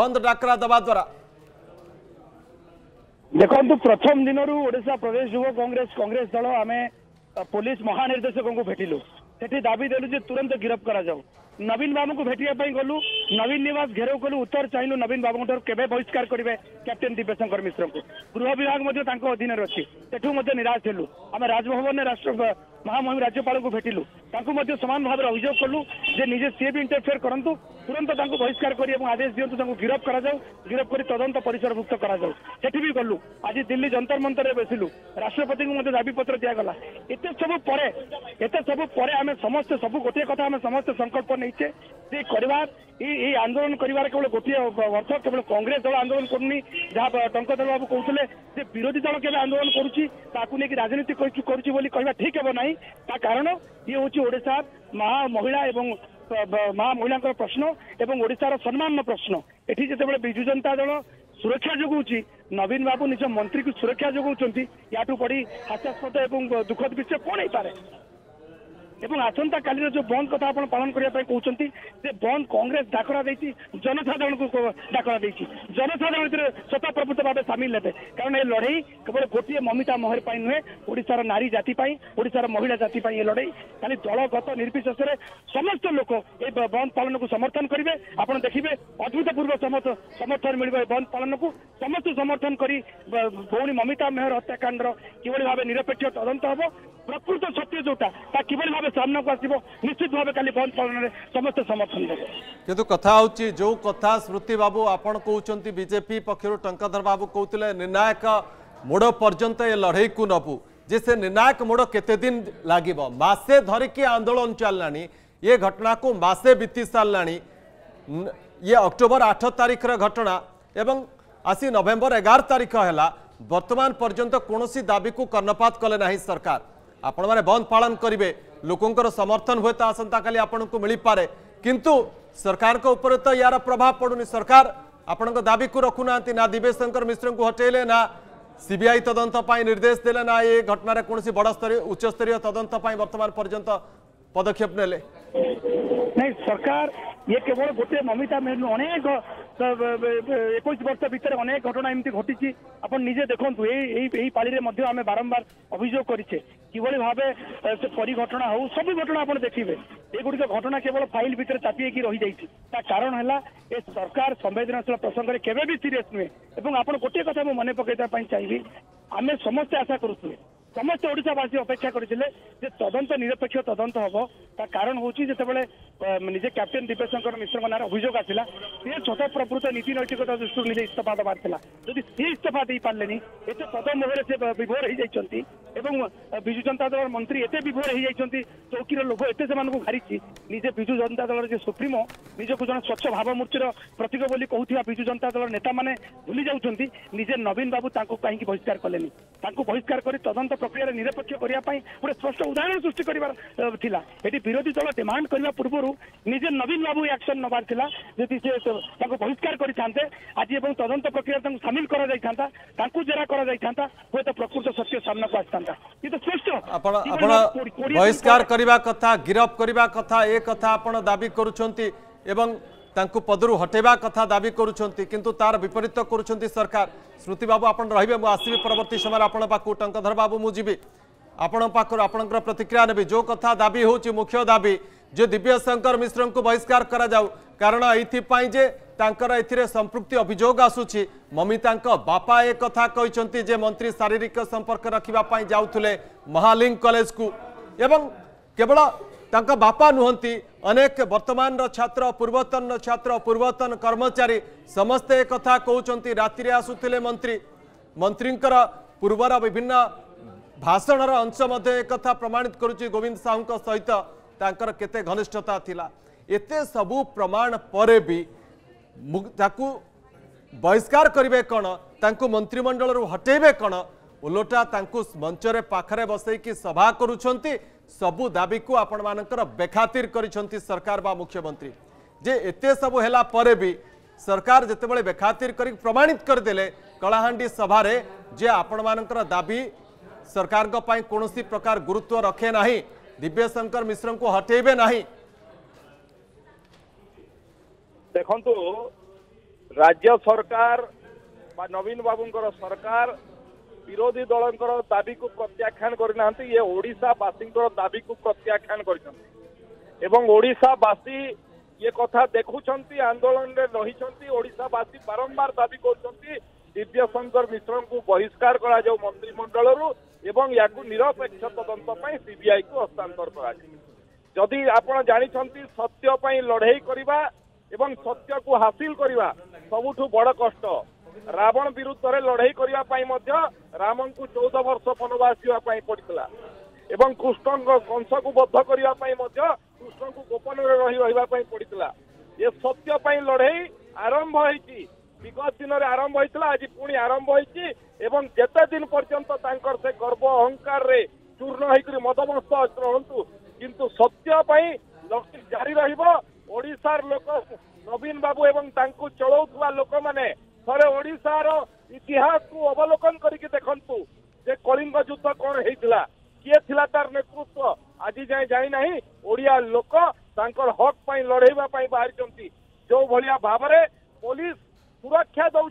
বন্ধ ডাকৰা দবাৰা দেখো অন্ত প্ৰথম দিনৰ ওড়িশা প্ৰৱেশ যুৱ কংগ্ৰেছ কংগ্ৰেছ দল আমি পুলিচ মহানিদৰ্শককৈ ভেটিলো সেইটি দাবী দেলো যে তৰন্ত গිරৱ কৰা যাও নবীন বাবুক ভেটিয়া পাই গলো ନବୀନ ନିବାସ ଘେରାଉ କଲୁ ଉତ୍ତର ଚାହିଁଲୁ ନବୀନ ବାବୁଙ୍କଠାରୁ କେବେ ବହିଷ୍କାର କରିବେ କ୍ୟାପ୍ଟେନ୍ ଦିବ୍ୟଶଙ୍କର ମିଶ୍ରଙ୍କୁ ଗୃହ ବିଭାଗ ମଧ୍ୟ ତାଙ୍କ ଅଧୀନରେ ଅଛି ସେଠୁ ମଧ୍ୟ ନିରାଶ ହେଲୁ ଆମେ ରାଜଭବନରେ ରାଷ୍ଟ୍ର ମହାମହିମ ରାଜ୍ୟପାଳଙ୍କୁ ଭେଟିଲୁ ତାଙ୍କୁ ମଧ୍ୟ ସମାନ ଭାବରେ ଅଭିଯୋଗ କଲୁ ଯେ ନିଜେ ସିଏ ବି ଇଣ୍ଟରଫିୟର କରନ୍ତୁ ତୁରନ୍ତ ତାଙ୍କୁ ବହିଷ୍କାର କରି ଏବଂ ଆଦେଶ ଦିଅନ୍ତୁ ତାଙ୍କୁ ଗିରଫ କରାଯାଉ ଗିରଫ କରି ତଦନ୍ତ ପରିସରଭୁକ୍ତ କରାଯାଉ ସେଠି ବି ଗଲୁ ଆଜି ଦିଲ୍ଲୀ ଯନ୍ତର ମନ୍ତରରେ ବସିଲୁ ରାଷ୍ଟ୍ରପତିଙ୍କୁ ମଧ୍ୟ ଦାବିପତ୍ର ଦିଆଗଲା ଏତେ ସବୁ ପରେ ଏତେ ସବୁ ପରେ ଆମେ ସମସ୍ତେ ସବୁ ଗୋଟିଏ କଥା ଆମେ ସମସ୍ତେ ସଂକଳ୍ପ ନେଇଛେ ଯେ କରିବା ଏଇ এই আন্দোলন କରିବାର କେବଳ ଗୋଟିଏ ଅର୍ଥ କେବଳ କଂଗ୍ରେସ ଦଳ ଆନ୍ଦୋଳନ କରୁନି ଯାହା ଟଙ୍କଧର ବାବୁ କହୁଥିଲେ ଯେ ବିରୋଧୀ ଦଳ କେବେ ଆନ୍ଦୋଳନ କରୁଛି ତାକୁ ନେଇକି ରାଜନୀତି କରୁଛି ବୋଲି କହିବା ଠିକ ହେବ ନାହିଁ ତା କାରଣ ଇଏ ହେଉଛି ଓଡ଼ିଶା ମା ମହିଳା ଏବଂ ମା ମହିଳାଙ୍କର ପ୍ରଶ୍ନ ଏବଂ ଓଡ଼ିଶାର ସମ୍ମାନର ପ୍ରଶ୍ନ ଏଠି ଯେତେବେଳେ ବିଜୁ ଜନତା ଦଳ ସୁରକ୍ଷା ଯୋଗାଉଛି ନବୀନ ବାବୁ ନିଜ ମନ୍ତ୍ରୀକୁ ସୁରକ୍ଷା ଯୋଗାଉଛନ୍ତି ୟାଠୁ ବଢି ହାସ୍ୟାସ୍ପଦ ଏବଂ ଦୁଃଖଦ ବିଷୟ କଣ ହେଇପାରେ এবং ଆସନ୍ତାକାଲିର ଯୋଉ ବନ୍ଦ କଥା ଆପଣ ପାଳନ କରିବା ପାଇଁ କହୁଛନ୍ତି ସେ ବନ୍ଦ କଂଗ୍ରେସ ଡାକରା ଦେଇଛି ଜନସାଧାରଣଙ୍କୁ ଡାକରା ଦେଇଛି ଜନସାଧାରଣ ଏଥିରେ ସ୍ୱତଃପ୍ରଭୃତ ଭାବେ ସାମିଲ ହେବେ କାରଣ ଏ ଲଢେଇ କେବଳ ଗୋଟିଏ ମମିତା ମହର ପାଇଁ ନୁହେଁ ଓଡ଼ିଶାର ନାରୀ ଜାତି ପାଇଁ ଓଡ଼ିଶାର ମହିଳା ଜାତି ପାଇଁ ଏ ଲଢେଇ ଖାଲି ଦଳଗତ ନିର୍ବିଶେଷରେ ସମସ୍ତ ଲୋକ ଏ ବନ୍ଦ ପାଳନକୁ ସମର୍ଥନ କରିବେ ଆପଣ ଦେଖିବେ ଅଭୂତପୂର୍ବ ସମର୍ଥନ ମିଳିବ ଏ ବନ୍ଦ ପାଳନକୁ ସମସ୍ତେ ସମର୍ଥନ କରି ଭଉଣୀ ମମିତା ମେହର ହତ୍ୟାକାଣ୍ଡର କିଭଳି ଭାବେ ନିରପେକ୍ଷ ତଦନ୍ତ ହେବ ପ୍ରକୃତ ସତ୍ୟ ଯୋଉଟା ତା କିଭଳି ଭାବେ निर्णायक मोड़ पर्यंत ये लड़ई को नबु जे से निर्णायक मोड़ केते लगे मसे धरिकी आंदोलन चलना ये घटना को मसे बीती सारा ये अक्टोबर आठ तारिखर घटना एवं आसी नवेम्बर एगार तारीख है वर्तमान पर्यंत कौन दाबी को कर्णपात कले सरकार ଆପଣମାନେ ବନ୍ଦ ପାଳନ କରିବେ ଲୋକଙ୍କର ସମର୍ଥନ ହୁଏତ ଆସନ୍ତାକାଲି ଆପଣଙ୍କୁ ମିଳିପାରେ କିନ୍ତୁ ସରକାରଙ୍କ ଉପରେ ତ ୟାର ପ୍ରଭାବ ପଡ଼ୁନି ସରକାର ଆପଣଙ୍କ ଦାବିକୁ ରଖୁନାହାନ୍ତି ନା ଦିବେଶ ଶଙ୍କର ମିଶ୍ରଙ୍କୁ ହଟେଇଲେ ନା ସିବିଆଇ ତଦନ୍ତ ପାଇଁ ନିର୍ଦ୍ଦେଶ ଦେଲେ ନା ଏ ଘଟଣାରେ କୌଣସି ବଡ଼ସ୍ତରୀୟ ଉଚ୍ଚସ୍ତରୀୟ ତଦନ୍ତ ପାଇଁ ବର୍ତ୍ତମାନ ପର୍ଯ୍ୟନ୍ତ ପଦକ୍ଷେପ ନେଲେ ନାଇଁ ସରକାର ଇଏ କେବଳ ଗୋଟିଏ ମମିତା ମେନୁ ଅନେକ ଏକୋଇଶ ବର୍ଷ ଭିତରେ ଅନେକ ଘଟଣା ଏମିତି ଘଟିଛି ଆପଣ ନିଜେ ଦେଖନ୍ତୁ ଏଇ ଏଇ ଏଇ ପାଳିରେ ମଧ୍ୟ ଆମେ ବାରମ୍ବାର ଅଭିଯୋଗ କରିଛେ କିଭଳି ଭାବେ ସେ ପରିଘଟଣା ହଉ ସବୁ ଘଟଣା ଆପଣ ଦେଖିବେ ଏଗୁଡ଼ିକ ଘଟଣା କେବଳ ଫାଇଲ ଭିତରେ ଚାପି ହେଇକି ରହିଯାଇଛି ତା କାରଣ ହେଲା ଏ ସରକାର ସମ୍ବେଦନଶୀଳ ପ୍ରସଙ୍ଗରେ କେବେ ବି ସିରିୟସ୍ ନୁହେଁ ଏବଂ ଆପଣ ଗୋଟିଏ କଥା ମୁଁ ମନେ ପକାଇବା ପାଇଁ ଚାହିଁବି ଆମେ ସମସ୍ତେ ଆଶା କରୁଥିଲେ ସମସ୍ତେ ଓଡ଼ିଶାବାସୀ ଅପେକ୍ଷା କରିଥିଲେ ଯେ ତଦନ୍ତ ନିରପେକ୍ଷ ତଦନ୍ତ ହେବ ତା କାରଣ ହେଉଛି ଯେତେବେଳେ ନିଜେ କ୍ୟାପ୍ଟେନ୍ ଦୀପେଶଙ୍କର ମିଶ୍ରଙ୍କ ନାଁରେ ଅଭିଯୋଗ ଆସିଲା ସେ ସ୍ୱତଃ ನಿವೃತ್ತ ನಿಧಿ ನೈತಿಕತಾ ದೃಷ್ಟಿರು ನಿಜ ଇସ୍ତଫା ଦେବାର ଥିଲା ଯଦି ସେ ଇସ୍ତଫା ଦେଇପାରିଲେନି ଏତେ ପଦ ମୋହରେ ସେ ବିଭୋର ହେଇଯାଇଛନ୍ତି ଏବଂ ବିଜୁ ଜନତା ଦଳର ମନ୍ତ୍ରୀ ଏତେ ବିଭୋର ହେଇଯାଇଛନ୍ତି ଚୌକିର ଲୋଭ ଏତେ ସେମାନଙ୍କୁ ଘାରିଛି ନିଜେ ବିଜୁ ଜନତା ଦଳର ଯେ ସୁପ୍ରିମୋ ନିଜକୁ ଜଣେ ସ୍ୱଚ୍ଛ ଭାବମୂର୍ତ୍ତିର ପ୍ରତୀକ ବୋଲି କହୁଥିବା ବିଜୁ ଜନତା ଦଳର ନେତାମାନେ ଭୁଲି ଯାଉଛନ୍ତି ନିଜେ ନବୀନ ବାବୁ ତାଙ୍କୁ କାହିଁକି ବହିଷ୍କାର କଲେନି ତାଙ୍କୁ ବହିଷ୍କାର କରି ତଦନ୍ତ ପ୍ରକ୍ରିୟାରେ ନିରପେକ୍ଷ କରିବା ପାଇଁ ଗୋଟେ ସ୍ପଷ୍ଟ ଉଦାହରଣ ସୃଷ୍ଟି କରିବାର ଥିଲା ଏଠି ବିରୋଧୀ ଦଳ ଡିମାଣ୍ଡ କରିବା ପୂର୍ବରୁ ନିଜେ ନବୀନ ବାବୁ ଆକ୍ସନ ନେବାର ଥିଲା ଯଦି ସେ ତାଙ୍କୁ ବହିଷ୍କାର বহিষ্কার করে আজ এবং তদন্ত প্রক্রিয়ায় তাকে সামিল করা যাইথান্তা তাকে জেরা করা যাইথান্তা হয়তো প্রকৃত সত্য সামনাকু আসিথান্তা কিন্তু স্পষ্ট বহিষ্কার করা কথা গিরফ করা কথা এ কথা আপনার দাবি করছেন এবং তাঙ্কু পদরু হটাইবা কথা দাবি করছেন কিন্তু তার বিপরীত করছেন সরকার স্মৃতি বাবু আপনার রহবে মু আসিবি পরবর্তী সময় আপনার পাখ টঙ্কধর বাবু মু যিবি আপন পাখর আপনার প্রতিক্রিয়া নেবি যে কথা দাবি হচ্ছে মুখ্য দাবি যে দিব্যশঙ্কর শঙ্কর বহিষ্কার করা যাও କାରଣ ଏଇଥିପାଇଁ ଯେ ତାଙ୍କର ଏଥିରେ ସମ୍ପୃକ୍ତି ଅଭିଯୋଗ ଆସୁଛି ମମିତାଙ୍କ ବାପା ଏ କଥା କହିଛନ୍ତି ଯେ ମନ୍ତ୍ରୀ ଶାରୀରିକ ସମ୍ପର୍କ ରଖିବା ପାଇଁ ଯାଉଥିଲେ ମହାଲିଙ୍ଗ କଲେଜକୁ ଏବଂ କେବଳ ତାଙ୍କ ବାପା ନୁହନ୍ତି ଅନେକ ବର୍ତ୍ତମାନର ଛାତ୍ର ପୂର୍ବତନ ଛାତ୍ର ପୂର୍ବତନ କର୍ମଚାରୀ ସମସ୍ତେ ଏ କଥା କହୁଛନ୍ତି ରାତିରେ ଆସୁଥିଲେ ମନ୍ତ୍ରୀ ମନ୍ତ୍ରୀଙ୍କର ପୂର୍ବର ବିଭିନ୍ନ ଭାଷଣର ଅଂଶ ମଧ୍ୟ ଏ ପ୍ରମାଣିତ କରୁଛି ଗୋବିନ୍ଦ ସାହୁଙ୍କ ସହିତ ତାଙ୍କର କେତେ ଘନିଷ୍ଠତା ଥିଲା ଏତେ ସବୁ ପ୍ରମାଣ ପରେ ବି ତାକୁ ବହିଷ୍କାର କରିବେ କ'ଣ ତାଙ୍କୁ ମନ୍ତ୍ରିମଣ୍ଡଳରୁ ହଟେଇବେ କ'ଣ ଓଲଟା ତାଙ୍କୁ ମଞ୍ଚରେ ପାଖରେ ବସେଇକି ସଭା କରୁଛନ୍ତି ସବୁ ଦାବିକୁ ଆପଣମାନଙ୍କର ବେଖାତିର କରିଛନ୍ତି ସରକାର ବା ମୁଖ୍ୟମନ୍ତ୍ରୀ ଯେ ଏତେ ସବୁ ହେଲା ପରେ ବି ସରକାର ଯେତେବେଳେ ବେଖାତିର କରି ପ୍ରମାଣିତ କରିଦେଲେ କଳାହାଣ୍ଡି ସଭାରେ ଯେ ଆପଣମାନଙ୍କର ଦାବି ସରକାରଙ୍କ ପାଇଁ କୌଣସି ପ୍ରକାର ଗୁରୁତ୍ୱ ରଖେ ନାହିଁ ଦିବ୍ୟଶଙ୍କର ମିଶ୍ରଙ୍କୁ ହଟେଇବେ ନାହିଁ ଦେଖନ୍ତୁ ରାଜ୍ୟ ସରକାର ବା ନବୀନ ବାବୁଙ୍କର ସରକାର ବିରୋଧୀ ଦଳଙ୍କର ଦାବିକୁ ପ୍ରତ୍ୟାଖ୍ୟାନ କରିନାହାନ୍ତି ଏ ଓଡ଼ିଶାବାସୀଙ୍କର ଦାବିକୁ ପ୍ରତ୍ୟାଖ୍ୟାନ କରିଛନ୍ତି ଏବଂ ଓଡ଼ିଶାବାସୀ ଇଏ କଥା ଦେଖୁଛନ୍ତି ଆନ୍ଦୋଳନରେ ରହିଛନ୍ତି ଓଡ଼ିଶାବାସୀ ବାରମ୍ବାର ଦାବି କରୁଛନ୍ତି ଦିବ୍ୟଶଙ୍କର ମିଶ୍ରଙ୍କୁ ବହିଷ୍କାର କରାଯାଉ ମନ୍ତ୍ରିମଣ୍ଡଳରୁ ଏବଂ ୟାକୁ ନିରପେକ୍ଷ ତଦନ୍ତ ପାଇଁ ସିବିଆଇକୁ ହସ୍ତାନ୍ତର କରାଯିବ ଯଦି ଆପଣ ଜାଣିଛନ୍ତି ସତ୍ୟ ପାଇଁ ଲଢ଼େଇ କରିବା ଏବଂ ସତ୍ୟକୁ ହାସିଲ କରିବା ସବୁଠୁ ବଡ କଷ୍ଟ ରାବଣ ବିରୁଦ୍ଧରେ ଲଢେଇ କରିବା ପାଇଁ ମଧ୍ୟ ରାମଙ୍କୁ ଚଉଦ ବର୍ଷ ବନବାସିବା ପାଇଁ ପଡିଥିଲା ଏବଂ କୃଷ୍ଣଙ୍କ କଂସକୁ ବଦ୍ଧ କରିବା ପାଇଁ ମଧ୍ୟ କୃଷ୍ଣଙ୍କୁ ଗୋପନରେ ରହି ରହିବା ପାଇଁ ପଡିଥିଲା ଏ ସତ୍ୟ ପାଇଁ ଲଢେଇ ଆରମ୍ଭ ହେଇଛି ବିଗତ ଦିନରେ ଆରମ୍ଭ ହେଇଥିଲା ଆଜି ପୁଣି ଆରମ୍ଭ ହେଇଛି ଏବଂ ଯେତେ ଦିନ ପର୍ଯ୍ୟନ୍ତ ତାଙ୍କର ସେ ଗର୍ବ ଅହଙ୍କାରରେ ଚୂର୍ଣ୍ଣ ହେଇକରି ମଦମସ୍ତ ରହନ୍ତୁ କିନ୍ତୁ ସତ୍ୟ ପାଇଁ ଜାରି ରହିବ ओडार लोक नवीन बाबू एवं चलाऊ लोक मैंने थे ओडार इतिहास को अवलोकन करके देखु जे कलिंग युद्ध कौन होता किए थिला तार नेतृत्व आज जाए जाई ना ओडिया लोक हक लड़ाई बाहरी जो भाव में पुलिस सुरक्षा दौर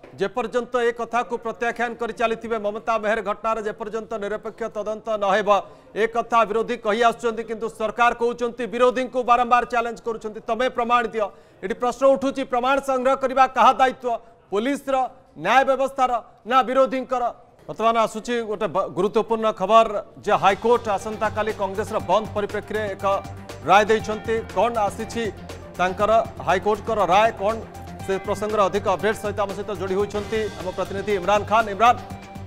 जपर्यंत एक कथा को प्रत्याख्यान कर चली ममता मेहर घटनार जपर्यंत निरपेक्ष तदंत न एक कथा विरोधी कही आस सरकार कौन विरोधी को बारंबार चैलेंज करमें प्रमाण दि ये प्रश्न उठू प्रमाण संग्रह करने का दायित्व पुलिस न्याय व्यवस्था ना विरोधी बर्तमान आसूच गोटे गुरुत्वपूर्ण खबर जे हाइकोर्ट आसंता का कंग्रेस बंद परिप्रेक्षी एक राय दे कौन आसी हाइकोर्ट राय कौन से प्रसंग अधिक अपडेट सहित आम सहित जोड़ी होती आम प्रतिनिधि इमरान खान इमरान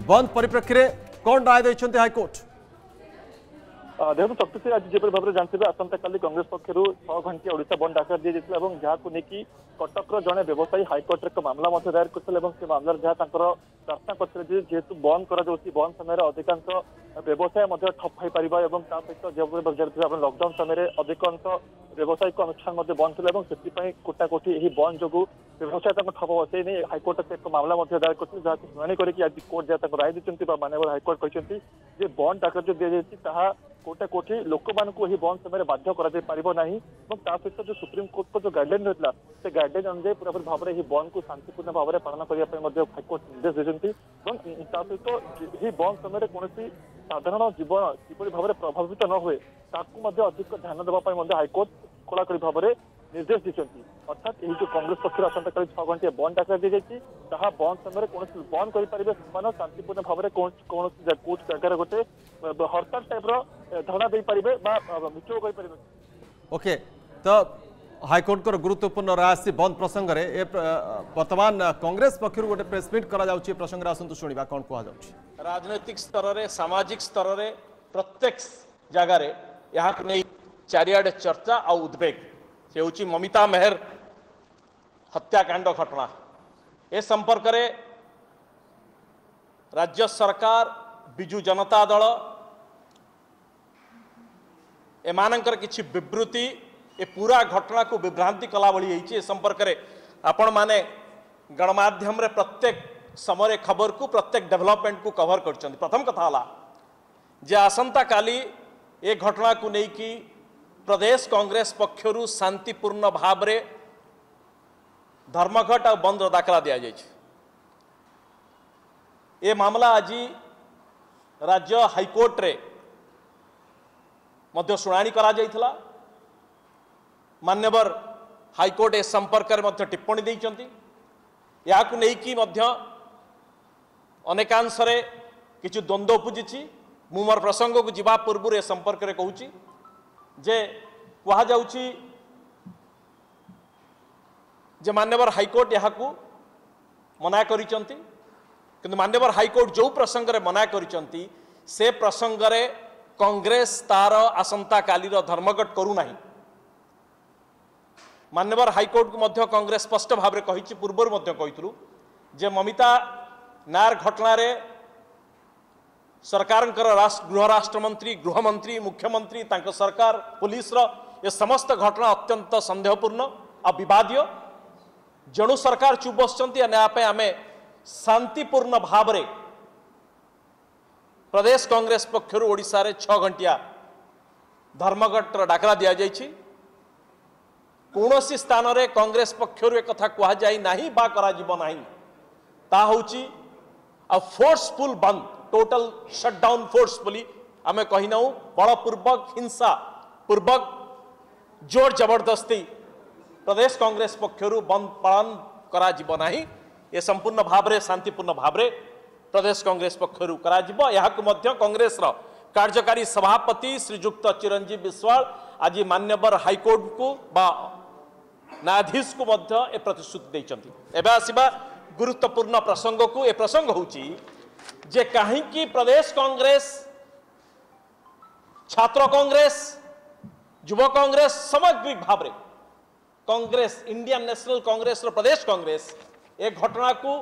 बंद परिप्रेक्षी में कौन राय देखते हाइकोर्ट দেখନ୍ତୁ ଚତୁର୍ଥୀ ଆଜି ଯେପରି ଭାବରେ ଜାଣିଥିବେ ଆସନ୍ତାକାଲି କଂଗ୍ରେସ ପକ୍ଷରୁ ଛଅ ଘଣ୍ଟିଆ ଓଡ଼ିଶା ବନ୍ଦ ଡାକରା ଦିଆଯାଇଥିଲା ଏବଂ ଯାହାକୁ ନେଇକି କଟକର ଜଣେ ବ୍ୟବସାୟୀ ହାଇକୋର୍ଟରେ ଏକ ମାମଲା ମଧ୍ୟ ଦାୟର କରିଥିଲେ ଏବଂ ସେ ମାମଲାରେ ଯାହା ତାଙ୍କର ପ୍ରାର୍ଥନା କରିଥିଲେ ଯେ ଯେହେତୁ ବନ୍ଦ କରାଯାଉଛି ବନ୍ଦ ସମୟରେ ଅଧିକାଂଶ ବ୍ୟବସାୟ ମଧ୍ୟ ଠପ୍ ହୋଇପାରିବ ଏବଂ ତା ସହିତ ଯେପରି ଜାଣିଥିବେ ଆପଣ ଲକଡାଉନ ସମୟରେ ଅଧିକାଂଶ ବ୍ୟବସାୟିକ ଅନୁଷ୍ଠାନ ମଧ୍ୟ ବନ୍ଦ ଥିଲା ଏବଂ ସେଥିପାଇଁ କୋଟାକୋଟି ଏହି ବନ୍ଦ ଯୋଗୁଁ ବ୍ୟବସାୟ ତାଙ୍କ ଠପ ବସେଇ ନେଇ ହାଇକୋର୍ଟରେ ଏକ ମାମଲା ମଧ୍ୟ ଦାୟର କରିଥିଲେ ଯାହାକୁ ଶୁଣାଣି କରିକି ଆଜି କୋର୍ଟ ଯାହା ତାଙ୍କୁ ରାୟ ଦେଇଛନ୍ତି ବା ମାନ୍ୟବର ହାଇକୋର୍ଟ କହିଛନ୍ତି ଯେ ବନ୍ଦ ଡାକରା ଯେଉଁ ଦିଆଯାଇଛି ତାହା কোটা কোটি ଲୋକମାନଙ୍କୁ ଏହି ବନ୍ଦ ସମୟରେ ବାଧ୍ୟ କରାଯାଇ ପାରିବ ନାହିଁ ଏବଂ ତା ସହିତ ଯୋଉ ସୁପ୍ରିମକୋର୍ଟଙ୍କ ଯୋଉ ଗାଇଡଲାଇନ ରହିଥିଲା ସେ ଗାଇଡଲାଇନ ଅନୁଯାୟୀ ପୁରାପୁରି ଭାବରେ ଏହି ବନ୍ଦକୁ ଶାନ୍ତିପୂର୍ଣ୍ଣ ଭାବରେ ପାଳନ କରିବା ପାଇଁ ମଧ୍ୟ ହାଇକୋର୍ଟ ନିର୍ଦ୍ଦେଶ ଦେଇଛନ୍ତି ଏବଂ ତା ସହିତ ଏହି ବନ୍ଦ ସମୟରେ କୌଣସି ସାଧାରଣ ଜୀବନ କିପରି ଭାବରେ ପ୍ରଭାବିତ ନ ହୁଏ ତାକୁ ମଧ୍ୟ ଅଧିକ ଧ୍ୟାନ ଦେବା ପାଇଁ ମଧ୍ୟ ହାଇକୋର୍ଟ କଡ଼ାକଡ଼ି ଭାବରେ ନିର୍ଦ୍ଦେଶ ଦେଇଛନ୍ତି ଅର୍ଥାତ୍ ଏହି ଯେଉଁ କଂଗ୍ରେସ ପକ୍ଷରୁ ଆସନ୍ତାକାଲି ଛଅ ଘଣ୍ଟିଆ ବନ୍ଦ ଡାକରା ଦିଆଯାଇଛି ତାହା ବନ୍ଦ ସମୟରେ କୌଣସି ବନ୍ଦ କରିପାରିବେ ସେମାନେ ଶାନ୍ତିପୂର୍ଣ୍ଣ ଭାବରେ କୌଣସି କୋଉ ଜାଗାରେ ଗୋଟେ ହରତାଳ ଟାଇପ୍ର ଧରଣା ଦେଇପାରିବେ ବା ବିକ୍ଷୋଭ କରିପାରିବେ ଓକେ ତ হাইকোর্টর গুরুত্বপূর্ণ রায় আসছে বন্ধ প্রসঙ্গে এ বর্তমান কংগ্রেস পক্ষ গোটে প্রেস মিট করা যাচ্ছে এ প্রসঙ্গে আসন্তু শুনিবা কোন কুয়া যাচ্ছে রাজনৈতিক স্তরের সামাজিক স্তরের প্রত্যেক জায়গায় এখন চারিআডে চর্চা আউ উদ্বেগ से हूँ ममिता मेहर हत्याकांड घटना ए संपर्क रे राज्य सरकार विजु जनता दल एम कि बृति ए पूरा घटना को विभ्रांति कला भाई ये संपर्क आपण मैने गणमाध्यम प्रत्येक समय खबर को प्रत्येक डेवलपमेंट को कवर कर प्रथम कथा जे आसंता काली ए घटना को लेकिन प्रदेश कांग्रेस पक्षर शांतिपूर्ण भाव धर्मघट आ बंद दाखला दि जा मामला आज राज्य हाइकोर्टे रे शुणाणी करा मान्यवर हाइकोर्ट ए संपर्क में मध्य टिप्पणी देइचंती या को लेकिन मध्य द्वंद्व उपजी मु मोर प्रसंग को जीवा पूर्व ए संपर्क रे कहूची ଯେ କୁହାଯାଉଛି ଯେ ମାନ୍ୟବର ହାଇକୋର୍ଟ ଏହାକୁ ମନା କରିଛନ୍ତି କିନ୍ତୁ ମାନ୍ୟବର ହାଇକୋର୍ଟ ଯେଉଁ ପ୍ରସଙ୍ଗରେ ମନା କରିଛନ୍ତି ସେ ପ୍ରସଙ୍ଗରେ କଂଗ୍ରେସ ତାର ଆସନ୍ତାକାଲିର ଧର୍ମଘଟ କରୁନାହିଁ ମାନ୍ୟବର ହାଇକୋର୍ଟକୁ ମଧ୍ୟ କଂଗ୍ରେସ ସ୍ପଷ୍ଟ ଭାବରେ କହିଛି ପୂର୍ବରୁ ମଧ୍ୟ କହିଥିଲୁ ଯେ ମମିତା ନାୟାର ଘଟଣାରେ सरकार गृह राष्ट्रमंत्री गृहमंत्री मुख्यमंत्री सरकार पुलिस ये समस्त घटना अत्यंत सन्देहपूर्ण आवाद जेणु सरकार चुप बस आम शांतिपूर्ण भाव प्रदेश कांग्रेस पक्षर ओडे छंटिया धर्मघटर डाकरा दि जा कौन स्थान रे कांग्रेस पक्षर एक कहा जाए ना बा करा ना हूँ आ फोर्सफुल बंद टोटल शटडाउन फोर्सफुली आम कही नौ बलपूर्वक हिंसा पूर्वक जोर जबरदस्ती प्रदेश कांग्रेस पक्षर बंद पालन करा ये संपूर्ण भाव शांतिपूर्ण भाव प्रदेश कांग्रेस पक्षर कांग्रेस कार्यकारी सभापति श्रीजुक्त चिरंजीव विश्वाल आज मान्यवर हाइकोर्ट को न्यायाधीश को मध्य प्रतिश्रुति देते एवं आसवा गुरुत्वपूर्ण प्रसंग को ए प्रसंग हूँ जे कहीं प्रदेश कांग्रेस छात्र कांग्रेस युव कांग्रेस सामग्रिक भाव कांग्रेस इंडियन नेशनल कांग्रेस प्रदेश कांग्रेस ए घटना को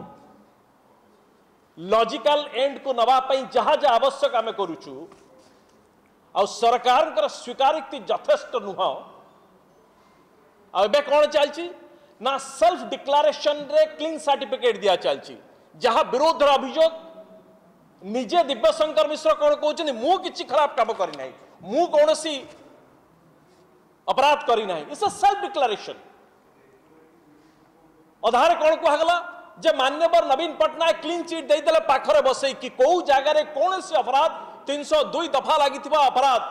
लॉजिकल एंड को नापी जहाँ जहाँ आवश्यक आम कर सरकार स्वीकारोक्ति जथेष नुह आबे कौन चलती ना सेल्फ डिक्लारेसन क्लीन सर्टिफिकेट दि चलती जहाँ विरोधर अभियोग निजे दिव्यशंकर मिश्र कौन कौन मुझे खराब कम करना मुझे अपराध करना सेल्फ डिक्लेरेशन अधारे कौन कह जे मान्यवर नवीन पटनायक क्लीन चिट दे पाखरे बसई कौ जगार कौन सी अपराध तीन सौ दुई दफा लगी अपराध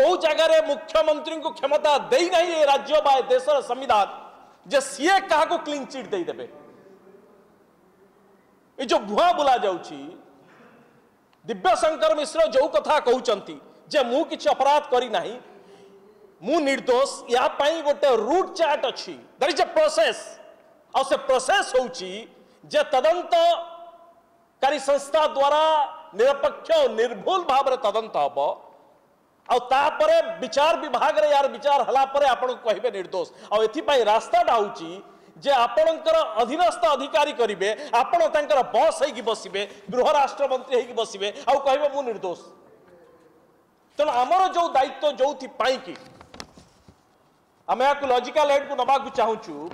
कौ जगार मुख्यमंत्री को क्षमता देना ये राज्य बासर संविधान जे सीए क्लीन चिट देदे ये जो भुआ बुला जाऊँगी ଦିବ୍ୟଶଙ୍କର ମିଶ୍ର ଯେଉଁ କଥା କହୁଛନ୍ତି ଯେ ମୁଁ କିଛି ଅପରାଧ କରିନାହିଁ ମୁଁ ନିର୍ଦ୍ଦୋଷ ଏହା ପାଇଁ ଗୋଟେ ରୁଟ୍ ଚାର୍ଟ ଅଛି ଦର୍ ଇଜ୍ ଏ ପ୍ରୋସେସ୍ ଆଉ ସେ ପ୍ରୋସେସ୍ ହେଉଛି ଯେ ତଦନ୍ତକାରୀ ସଂସ୍ଥା ଦ୍ୱାରା ନିରପେକ୍ଷ ଓ ନିର୍ଭୁଲ ଭାବରେ ତଦନ୍ତ ହେବ ଆଉ ତାପରେ ବିଚାର ବିଭାଗରେ ୟାର ବିଚାର ହେଲା ପରେ ଆପଣଙ୍କୁ କହିବେ ନିର୍ଦ୍ଦୋଷ ଆଉ ଏଥିପାଇଁ ରାସ୍ତାଟା ହେଉଛି जे आपणकर अधीनस्थ अधिकारी करेंगे आपड़ बस हो बस गृह राष्ट्रमंत्री हो बस कह निर्दोष तेना आमर जो दायित्व जो कि आम यू लजिकाल एड को नाक चाहू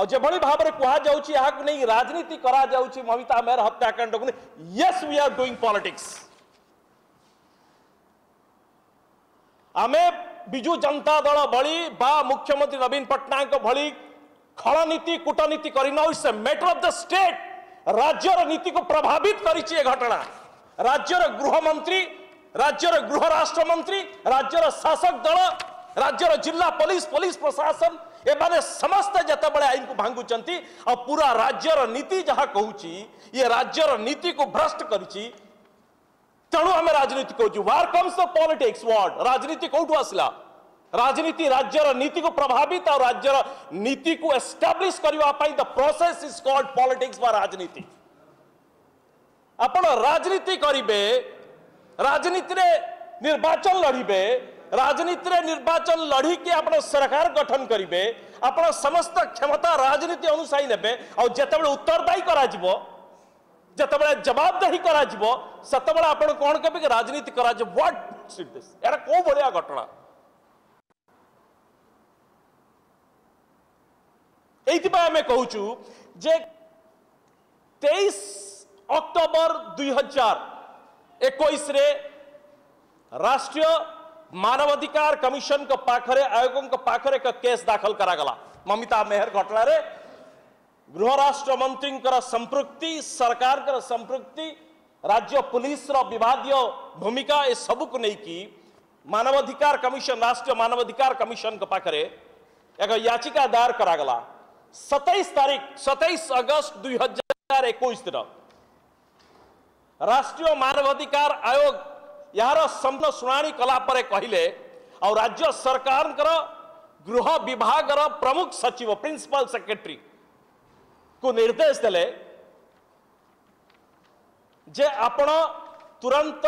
आभि भाव में कहुची यहाँ को नहीं राजनीति मेहर हत्याकांड को yes we are doing politics आमे विजु जनता दल भा मुख्यमंत्री नवीन पट्टनायक भाई खड़ा नीति कूटनीति करना मैटर ऑफ द स्टेट राज्यर नीति को प्रभावित कर घटना राज्यर गृहमंत्री राज्यर गृह राष्ट्र राज्यर शासक दल राज्यर जिला पुलिस पुलिस प्रशासन एमाने समस्ते जितेबाला आईन को भांगुं आ पूरा राज्यर नीति जहाँ कह राज्यर नीति को भ्रष्ट कर तेणु आम राजनीति कौच वार कम्स द पॉलिटिक्स वर्ड राजनीति कौटू आसला राजनीति राज्यर नीति को प्रभावित और राज्यर नीति को एस्टाब्लिश करने the process is called politics बा राजनीति आप राजनीति करेंगे राजनीति रे निर्वाचन लड़े राजनीति रे निर्वाचन लड़ी आप सरकार गठन करेंगे आप समस्त क्षमता राजनीति अनुसार ने आते उत्तरदायी कर যেতবে জবাবদাহি করা সেতবে আপনার राजनीति কেবে রাজনীতি করা হোয়াট দিস এটা কেউ ভাগ ঘটনা ये कौच কুচু যে তেইশ অক্টোবর দুই হাজার একুশে রাষ্ট্রীয় মানবাধিকার को पाखरे आयोगों को पाखरे एक केस दाखल करागला ममिता मेहर घटन गृह राष्ट्र मंत्री संपृक्ति सरकार संपृक्ति राज्य पुलिस विवादीय भूमिका ए सब कु लेकिन मानवाधिकार कमिशन राष्ट्रीय मानवाधिकार कमिशन को पाखरे एक याचिका दायर करागला सत्ताईस तारीख सत्ताईस अगस्त दुई हजार एक दिन राष्ट्रीय मानवाधिकार आयोग यार संपूर्ण शुणी कलापर कहले आ राज्य सरकार गृह विभाग प्रमुख सचिव प्रिंसिपल सेक्रेटरी को निर्देश देले जे आपण तुरंत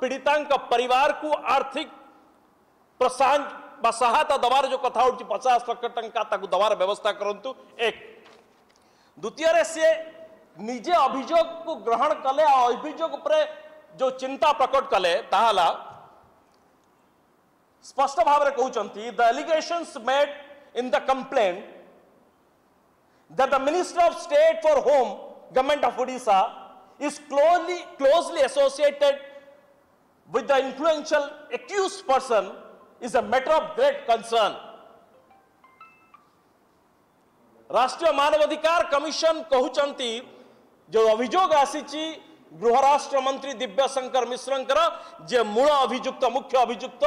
पीड़िता परिवार को आर्थिक प्रोत्साहन सहायता दबार जो कथ उठी पचास लक्ष टा दबार व्यवस्था करतु एक द्वितीय सी निजे अभोग को ग्रहण कले अभोग जो चिंता प्रकट कले स्पष्ट भाव कहते the allegation made in the complain the minister of state for home government of Odisha is closely closely associated with the influential accuse person is a matter of great concern. राष्ट्रीय मानवाधिकार कमिशन कहते जो अभियोग आसी गृहराष्ट्र मंत्री दिव्यशंकर मिश्र जे मूल अभिजुक्त मुख्य अभिजुक्त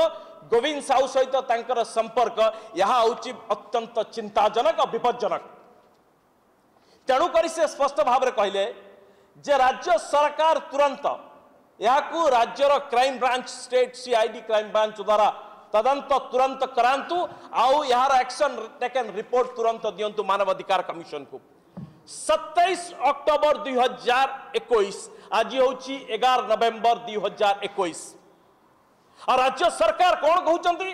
गोविंद साहू सहित संपर्क यह हूँ अत्यंत चिंताजनक विपज्जनक तेणुक से स्पष्ट भाव कहले जे राज्य सरकार तुरंत यह राज्यर crime branch state C I D crime branch द्वारा तदंत तुरंत करातु आउ यार एक्शन टेकन रिपोर्ट तुरंत दिंतु मानवाधिकार कमिशन को सत्ताईस अक्टोबर दुई हजार एक आज हूँ एगार नवेम्बर दुई हजार एक राज्य सरकार कौन कहते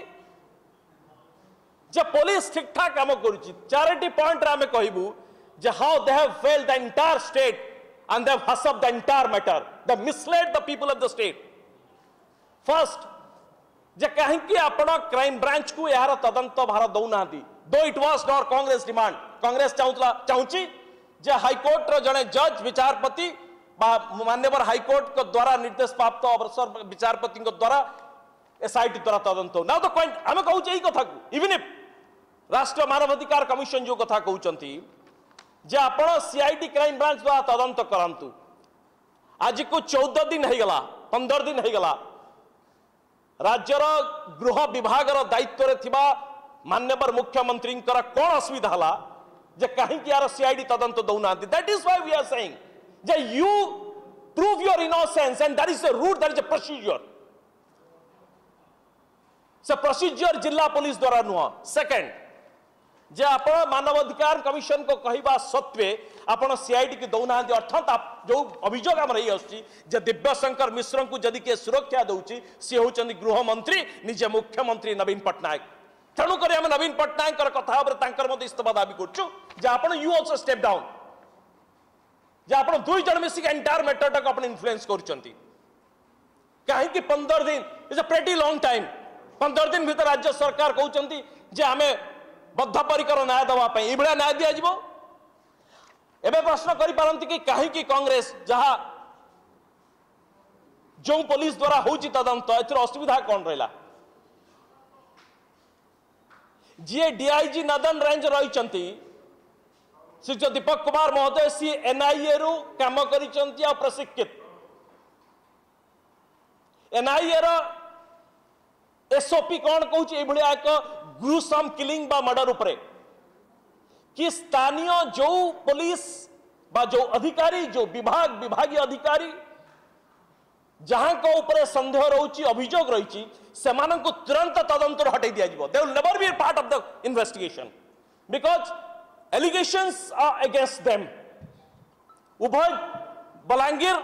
जे पुलिस ठीक ठाक कम कर चारोटी पॉइंट आम कहबू जे how they have failed the entire state and they have hushed the entire matter the misled the people of the state first जे कहीं क्राइम ब्रांच को यार तदंत भार दौना दो it was not Congress demand Congress चाहूला चाहूची जे हाइकोर्टर जड़े जज विचारपति मान्यवर हाइकोर्ट द्वारा निर्देश प्राप्त अवसर विचारपति द्वारा एस आई टी द्वारा तदंत ना तो कॉइंट आम कौन यही कथ इवन इफ राष्ट्र मानवाधिकार कमिशन जो कथा कहते जे आप C I T crime branch द्वारा तदंत करूँ आज को चौदह दिन हो पंदर दिन हो राज्यर गृह विभाग दायित्व मान्यवर मुख्यमंत्री कौन असुविधा है जे कहीं यार सीआईडी तदंत दौना that is why we are saying J you prove your innocence and that is a route that is a procedure से प्रोसीजर जिला पुलिस द्वारा नुह सेकंड जे आप मानवाधिकार कमिशन को कहवा सत्वे आप डी की दौना अर्थात जो अभोग आम ये दिव्यशंकर मिश्र को जदि किए सुरक्षा दूसरी सी हूँ गृहमंत्री निजे मुख्यमंत्री नवीन पट्टनायक तेणुक आम नवीन पट्टनायक कथर इस्तफा दावी कर स्टेप डाउन जे आप दुईज मिसिक एंटायर मेटर टाक अपने इनफ्लुएंस कर पंदर दिन is a pretty long time पंदर दिन भर राज्य सरकार कहते हैं जे आम बद्धपरिकर न्याय दवाई ये न्याय दिज्व एवं प्रश्न करपारती कि कंग्रेस जहाँ जो पुलिस द्वारा होदंत एसुविधा कौन रहा जी डीआईजी नदन रेंज रही श्रीयुक्त दीपक कुमार महोदय सी एनआईए रु कम कर प्रशिक्षित एनआईए रसओपी कौन कौन ये एक ग्रुसम किलिंग बा मर्डर उपरे कि स्थानीय जो पुलिस बा जो अधिकारी जो विभाग विभागीय अधिकारी जहां को ऊपर संदेह रोची अभिजोग रही सेमानन को तुरंत तदंतर हटे दिया they will never be part of the investigation because allegations are against them उभय बलांगीर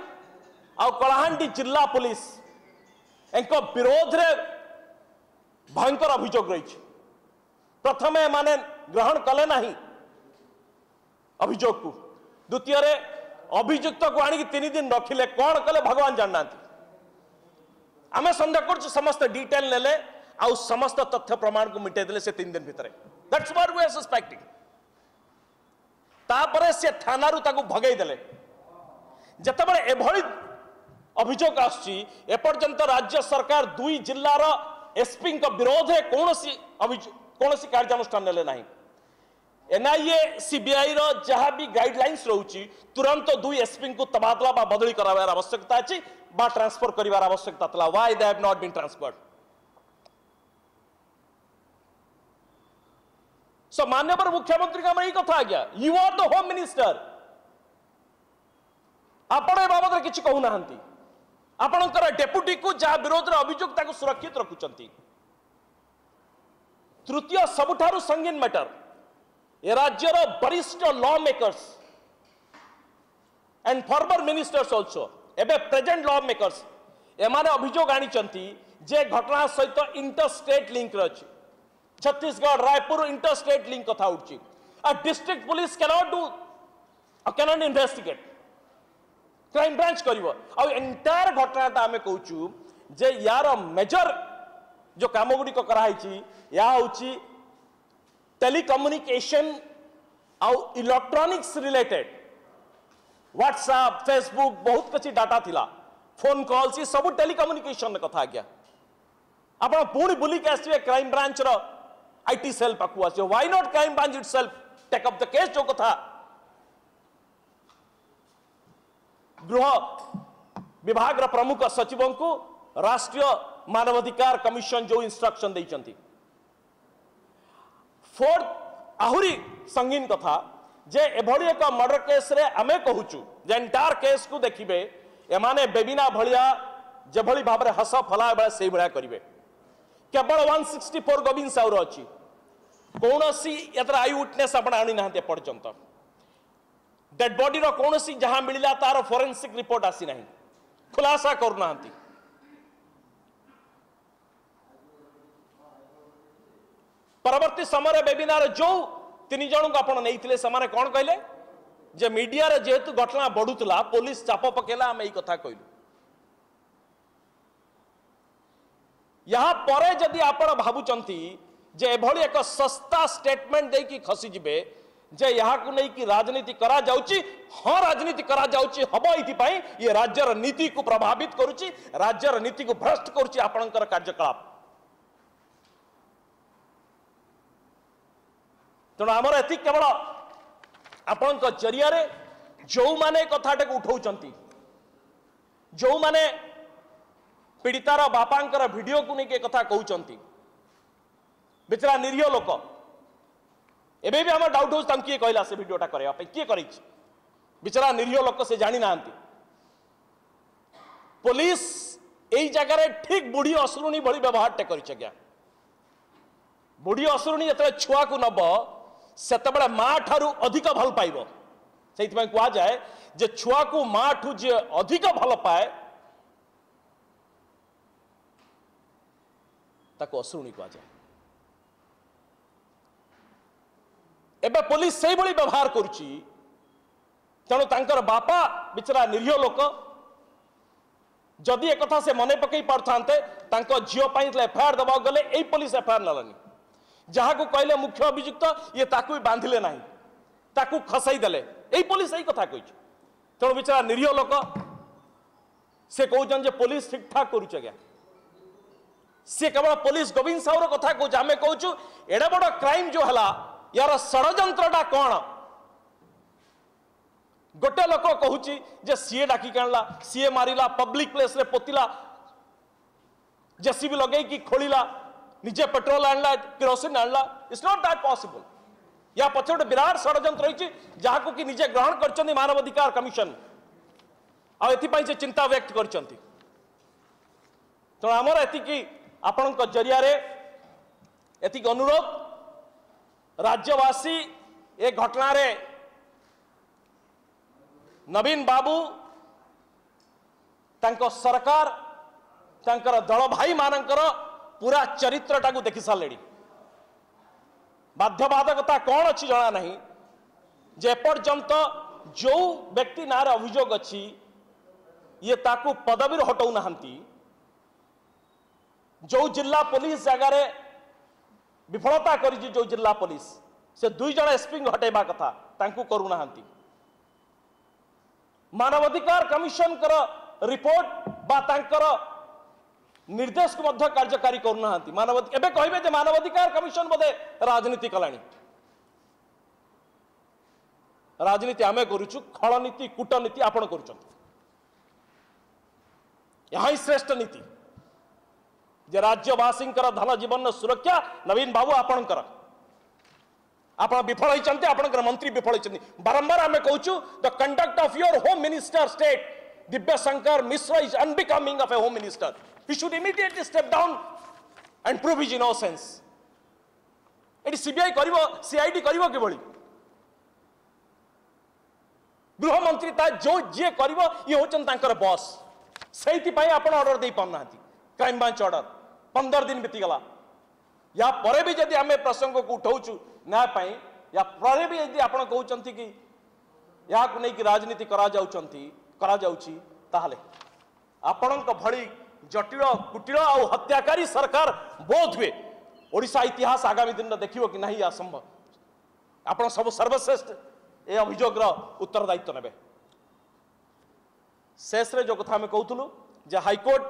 आ कलाहांडी जिला पुलिस विरोध रे भयंकर अभिजोग रही પ્રથમે માનન ગ્રહણ કરે નહીં અભિજોગ કુ દ્વિતીયરે અભિજુકત કો આણી તીન દિન રાખીલે કોણ કલે ભગવાન જાણનાતી અમે સંધકુરચ સમસ્ત ડિટેલ લેલે આઉ સમસ્ત તથ્ય પ્રમાણ કુ મિટાઈ દેલે સે તીન દિન ભીતરે that's what we are suspecting તાપરે સે થાનારુ તાકુ ભગેઈ દેલે જતબળે એ ભળી અભિજોગ આસસી એપરજંત રાજ્ય સરકાર દુઈ જિલ્લાર સ્પિંગ કો વિરોધ હે કોણસી અભિજ କୌଣସି କାର୍ଯ୍ୟାନୁଷ୍ଠାନ ନେଲେ ନାହିଁ ଏନ୍ଆଇଏ ସିବିଆଇର ଯାହା ବି ଗାଇଡଲାଇନ୍ସ ରହୁଛି ତୁରନ୍ତ ଦୁଇ ଏସ୍ପିଙ୍କୁ ତବାଦଲା ବା ବଦଳି କରାଇବାର ଆବଶ୍ୟକତା ଅଛି ବା ଟ୍ରାନ୍ସଫର କରିବାର ଆବଶ୍ୟକତା ଥିଲା why they have not been transferred so so, मान्यवर मुख्यमंत्री का मैं यही कथा आज्ञा you are the home minister आपण ए बाबद किसी कहूना आपणकर डेपुटी को जहां विरोध अभियोग सुरक्षित रखुंट તૃતીય સબુઠારું સંગીન મેટર એ રાજ્યર વરિષ્ઠ lawmakers and former ministers also એવે પ્રેજેન્ટ લો મેકર્સ એમાને અભિયોગ આણીચંતિ જે ઘટના સહિત inter state link અછે Chhattisgarh Raipur inter state link કથા ઉઠુଛି આ district police cannot do cannot investigate crime branch କରିବ ଆଉ ଏଣ୍ଟାୟାର ଘଟଣାଟା ଆମେ କହୁଛୁ ଯେ ୟାର ମେଜର जो काम गुड़िक कराई या हूँ टेलिकम्युनिकेशन आउ रिलेटेड व्हाट्सएप फेसबुक बहुत किसी डाटा थिला फोन कॉल ये सब टेलिकम्युनिकेशन कथा आज्ञा आप पुणी बुलिक क्राइम ब्रांच रईटी सेल पाक आस why not crime branch itself take up the case जो कथा गृह विभाग प्रमुख सचिव को राष्ट्रीय मानवाधिकार कमिशन जो इनस्ट्रक्शन देखते फोर्थ आहरी संगीन कथा जे एभली एक मर्डर केस रे आम कहूचु एंटायर केस को देखिए एमाने बेबिना भलिया जेभली भाव में हस फला से भाया करेंगे केवल 164 गोविंद साहूर अच्छी कौन सी यार आई विटनेस आप डेड बडी कौन सी जहां मिलला तार फोरेंसिक रिपोर्ट आसीना खुलासा करूना परवर्त समय वेबिनार जो तीन जन को आप नहीं कौन कहले जे मीडिया रे जेहेतु घटना बढ़ुला पुलिस चाप पकेला आम कथा कहल यहाँ पर भाचे एक सस्ता स्टेटमेंट देक खसीजे जे यहाँ को नहीं कि राजनीति करा कर हाँ राजनीति करा कर हम ये राज्यर नीति को प्रभावित करुच्ची राज्यर नीति को भ्रष्ट कर कार्यकलाप ତେଣୁ ଆମର ଏତିକି କେବଳ ଆପଣଙ୍କ ଜରିଆରେ ଯେଉଁମାନେ କଥାଟାକୁ ଉଠାଉଛନ୍ତି ଯେଉଁମାନେ ପୀଡ଼ିତାର ବାପାଙ୍କର ଭିଡ଼ିଓକୁ ନେଇକି ଏ କଥା କହୁଛନ୍ତି ବିଚରା ନିରୀହ ଲୋକ ଏବେ ବି ଆମର ଡାଉଟ୍ ହେଉଛି ତାଙ୍କୁ କିଏ କହିଲା ସେ ଭିଡ଼ିଓଟା କରିବା ପାଇଁ କିଏ କରିଛି ବିଚରା ନିରୀହ ଲୋକ ସେ ଜାଣିନାହାନ୍ତି ପୋଲିସ ଏଇ ଜାଗାରେ ଠିକ୍ ବୁଢ଼ୀ ଅସୁରୁଣୀ ଭଳି ବ୍ୟବହାରଟା କରିଛି ଆଜ୍ଞା ବୁଢ଼ୀ ଅସୁରୁଣୀ ଯେତେବେଳେ ଛୁଆକୁ ନେବ ସେତେବେଳେ ମା ଠାରୁ ଅଧିକ ଭଲ ପାଇବ ସେଇଥିପାଇଁ କୁହାଯାଏ ଯେ ଛୁଆକୁ ମାଠୁ ଯିଏ ଅଧିକ ଭଲ ପାଏ ତାକୁ ଅଶ୍ରୁଣୀ କୁହାଯାଏ ଏବେ ପୋଲିସ ସେଇଭଳି ବ୍ୟବହାର କରୁଛି ତେଣୁ ତାଙ୍କର ବାପା ବିଚରା ନିରୀହ ଲୋକ ଯଦି ଏକଥା ସେ ମନେ ପକେଇ ପାରୁଥାନ୍ତେ ତାଙ୍କ ଝିଅ ପାଇଁ ଯେତେବେଳେ ଏଫଆଇଆର ଦେବାକୁ ଗଲେ ଏଇ ପୋଲିସ ଏଫଆଇଆର ନେଲାନି जहाँ को कहले मुख्य अभिजुक्त ये बांधिले ना खसईदे पुलिस यही कथा कही तेणु बिचारा निरीह लोक से कौन जो पुलिस ठीक ठाक कर सी केवल पुलिस गोविंद साहूर कथा कह आम कौ एडे बड़ क्राइम जो है यार षड़ा कौन गोटे लोक कहे सीए डाक सीए मारा पब्लिक प्लेस पोतला जेसीबी लगे खोल ନିଜେ ପେଟ୍ରୋଲ ଆଣିଲା କିରୋସିନ ଆଣିଲା ଇଟ୍ସ ନଟ୍ ଦ୍ୟାଟ୍ ପସିବଲ୍ ୟା ପଛରେ ଗୋଟେ ବିରାଟ ଷଡ଼ଯନ୍ତ୍ର ରହିଛି ଯାହାକୁ କି ନିଜେ ଗ୍ରହଣ କରିଛନ୍ତି ମାନବାଧିକାର କମିଶନ ଆଉ ଏଥିପାଇଁ ସେ ଚିନ୍ତା ବ୍ୟକ୍ତ କରିଛନ୍ତି ତେଣୁ ଆମର ଏତିକି ଆପଣଙ୍କ ଜରିଆରେ ଏତିକି ଅନୁରୋଧ ରାଜ୍ୟବାସୀ ଏ ଘଟଣାରେ ନବୀନ ବାବୁ ତାଙ୍କ ସରକାର ତାଙ୍କର ଦଳ ଭାଇମାନଙ୍କର पूरा चरित्रटा को देखी सारे बाध्यवाधकता कौन अच्छी जाना ना जेपर्यंत जो व्यक्ति ना अभोग अच्छी ये ताकू पदवीर हटाऊ ना जो जिला पुलिस जगार विफलता कर जो जिला पुलिस से दुईज एसपी हटे कथा करूना मानवाधिकार कमिशन कर रिपोर्ट बा निर्देश को कार्यकारी करूना मानव एवं कहे मानवाधिकार कमिशन बोधे राजनीति कला राजनीति आम करुचु खलनीति कूटनीति आपण कर श्रेष्ठ नीति जे राज्यवासी धन जीवन सुरक्षा नवीन बाबू आपणकर ଆପଣ विफल ହେଇଛନ୍ତି ଆପଣଙ୍କର ମନ୍ତ୍ରୀ ବିଫଳ ହେଇଛନ୍ତି ବାରମ୍ବାର ଆମେ କହୁଛୁ the conduct of your home minister state Dibyashankar Mishra is unbecoming of a home minister He should immediately step down and prove his innocence. ଏଠି ସିବିଆଇ କରିବ ସିଆଇଡି କରିବ କିଭଳି ଗୃହମନ୍ତ୍ରୀ ତା ଯେଉଁ ଯିଏ କରିବ ଇଏ ହେଉଛନ୍ତି ତାଙ୍କର ବସ୍ ସେଇଥିପାଇଁ ଆପଣ ଅର୍ଡର ଦେଇପାରୁନାହାନ୍ତି କ୍ରାଇମବ୍ରାଞ୍ଚ ଅର୍ଡର ପନ୍ଦର ଦିନ ବିତିଗଲା ୟା ପରେ ବି ଯଦି ଆମେ ପ୍ରସଙ୍ଗକୁ ଉଠାଉଛୁ ନା ପାଇଁ ୟା ପରେ ବି ଯଦି ଆପଣ କହୁଛନ୍ତି କି ଏହାକୁ ନେଇକି ରାଜନୀତି କରାଯାଉଛନ୍ତି କରାଯାଉଛି ତାହେଲେ ଆପଣଙ୍କ ଭଳି জটিল কুটিল আউ হত্যাকারী সরকার বোধ হুয়ে ওড়শা ইতিহাস আগামী দিন দেখব কি না অসম্ভব আপনার সব সর্বশ্রেষ্ঠ এ অভিযোগর দায়িত্ব নেবে শেষে যে কথা আমি কৌলু যে হাইকোর্ট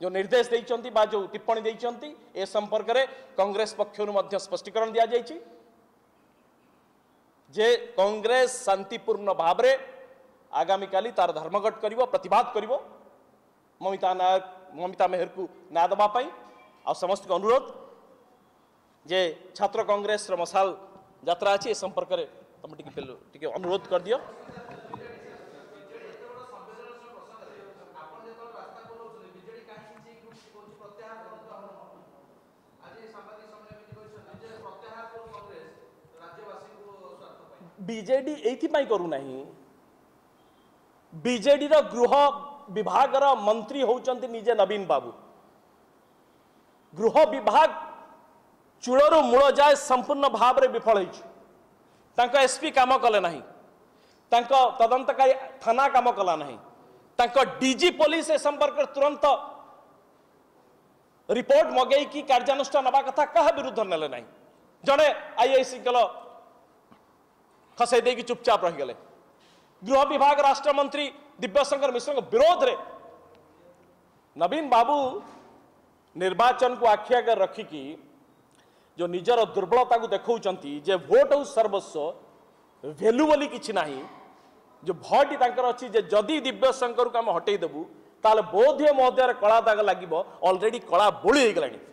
যে নির্দেশ দিয়েছেন বা যে টিপ্পণী দিয়েছেন এ সম্পর্কে কংগ্রেস পক্ষ স্পষ্টীকরণ দিয়া যাই যে কংগ্রেস শান্তিপূর্ণ ভাবে আগামীকালি তার ধর্মঘট করব প্রতবাদ করব ममिता नायक ममिता को न्याय देवाई आ समस्त को अनुरोध जे छात्र कांग्रेस मशाल जत्रा अच्छे संपर्क में तुम टे अनुरोध कर दियो बीजेडी ଏଇଥିପାଇଁ କରୁନାହିଁ ବିଜେଡିର गृह विभाग मंत्री होती निजे नवीन बाबू गृह विभाग चूलर मूल जाए संपूर्ण भाव में विफल एसपी कम कले तदंतकारी थाना कम कला डीजी पुलिस ए संपर्क तुरंत रिपोर्ट मगे कि कार्यानुषान ना कथा क्या विरुद्ध ने जड़े आईआईसी कल खसई चुपचाप रहीगले गृह विभाग राष्ट्र मंत्री दिव्यशंकर मिश्र विरोध रे नवीन बाबू निर्वाचन को आखि आगे रखिकी जो निजर दुर्बलता को देखते जे भोट हूँ सर्वस्व भैल्यू बोली किसी ना जो भयटी तर अच्छी जदि दिव्यशंकर को आम हटेदेबू ताल बोधे मो कला दाग लगे अलरेडी कला बोली होगा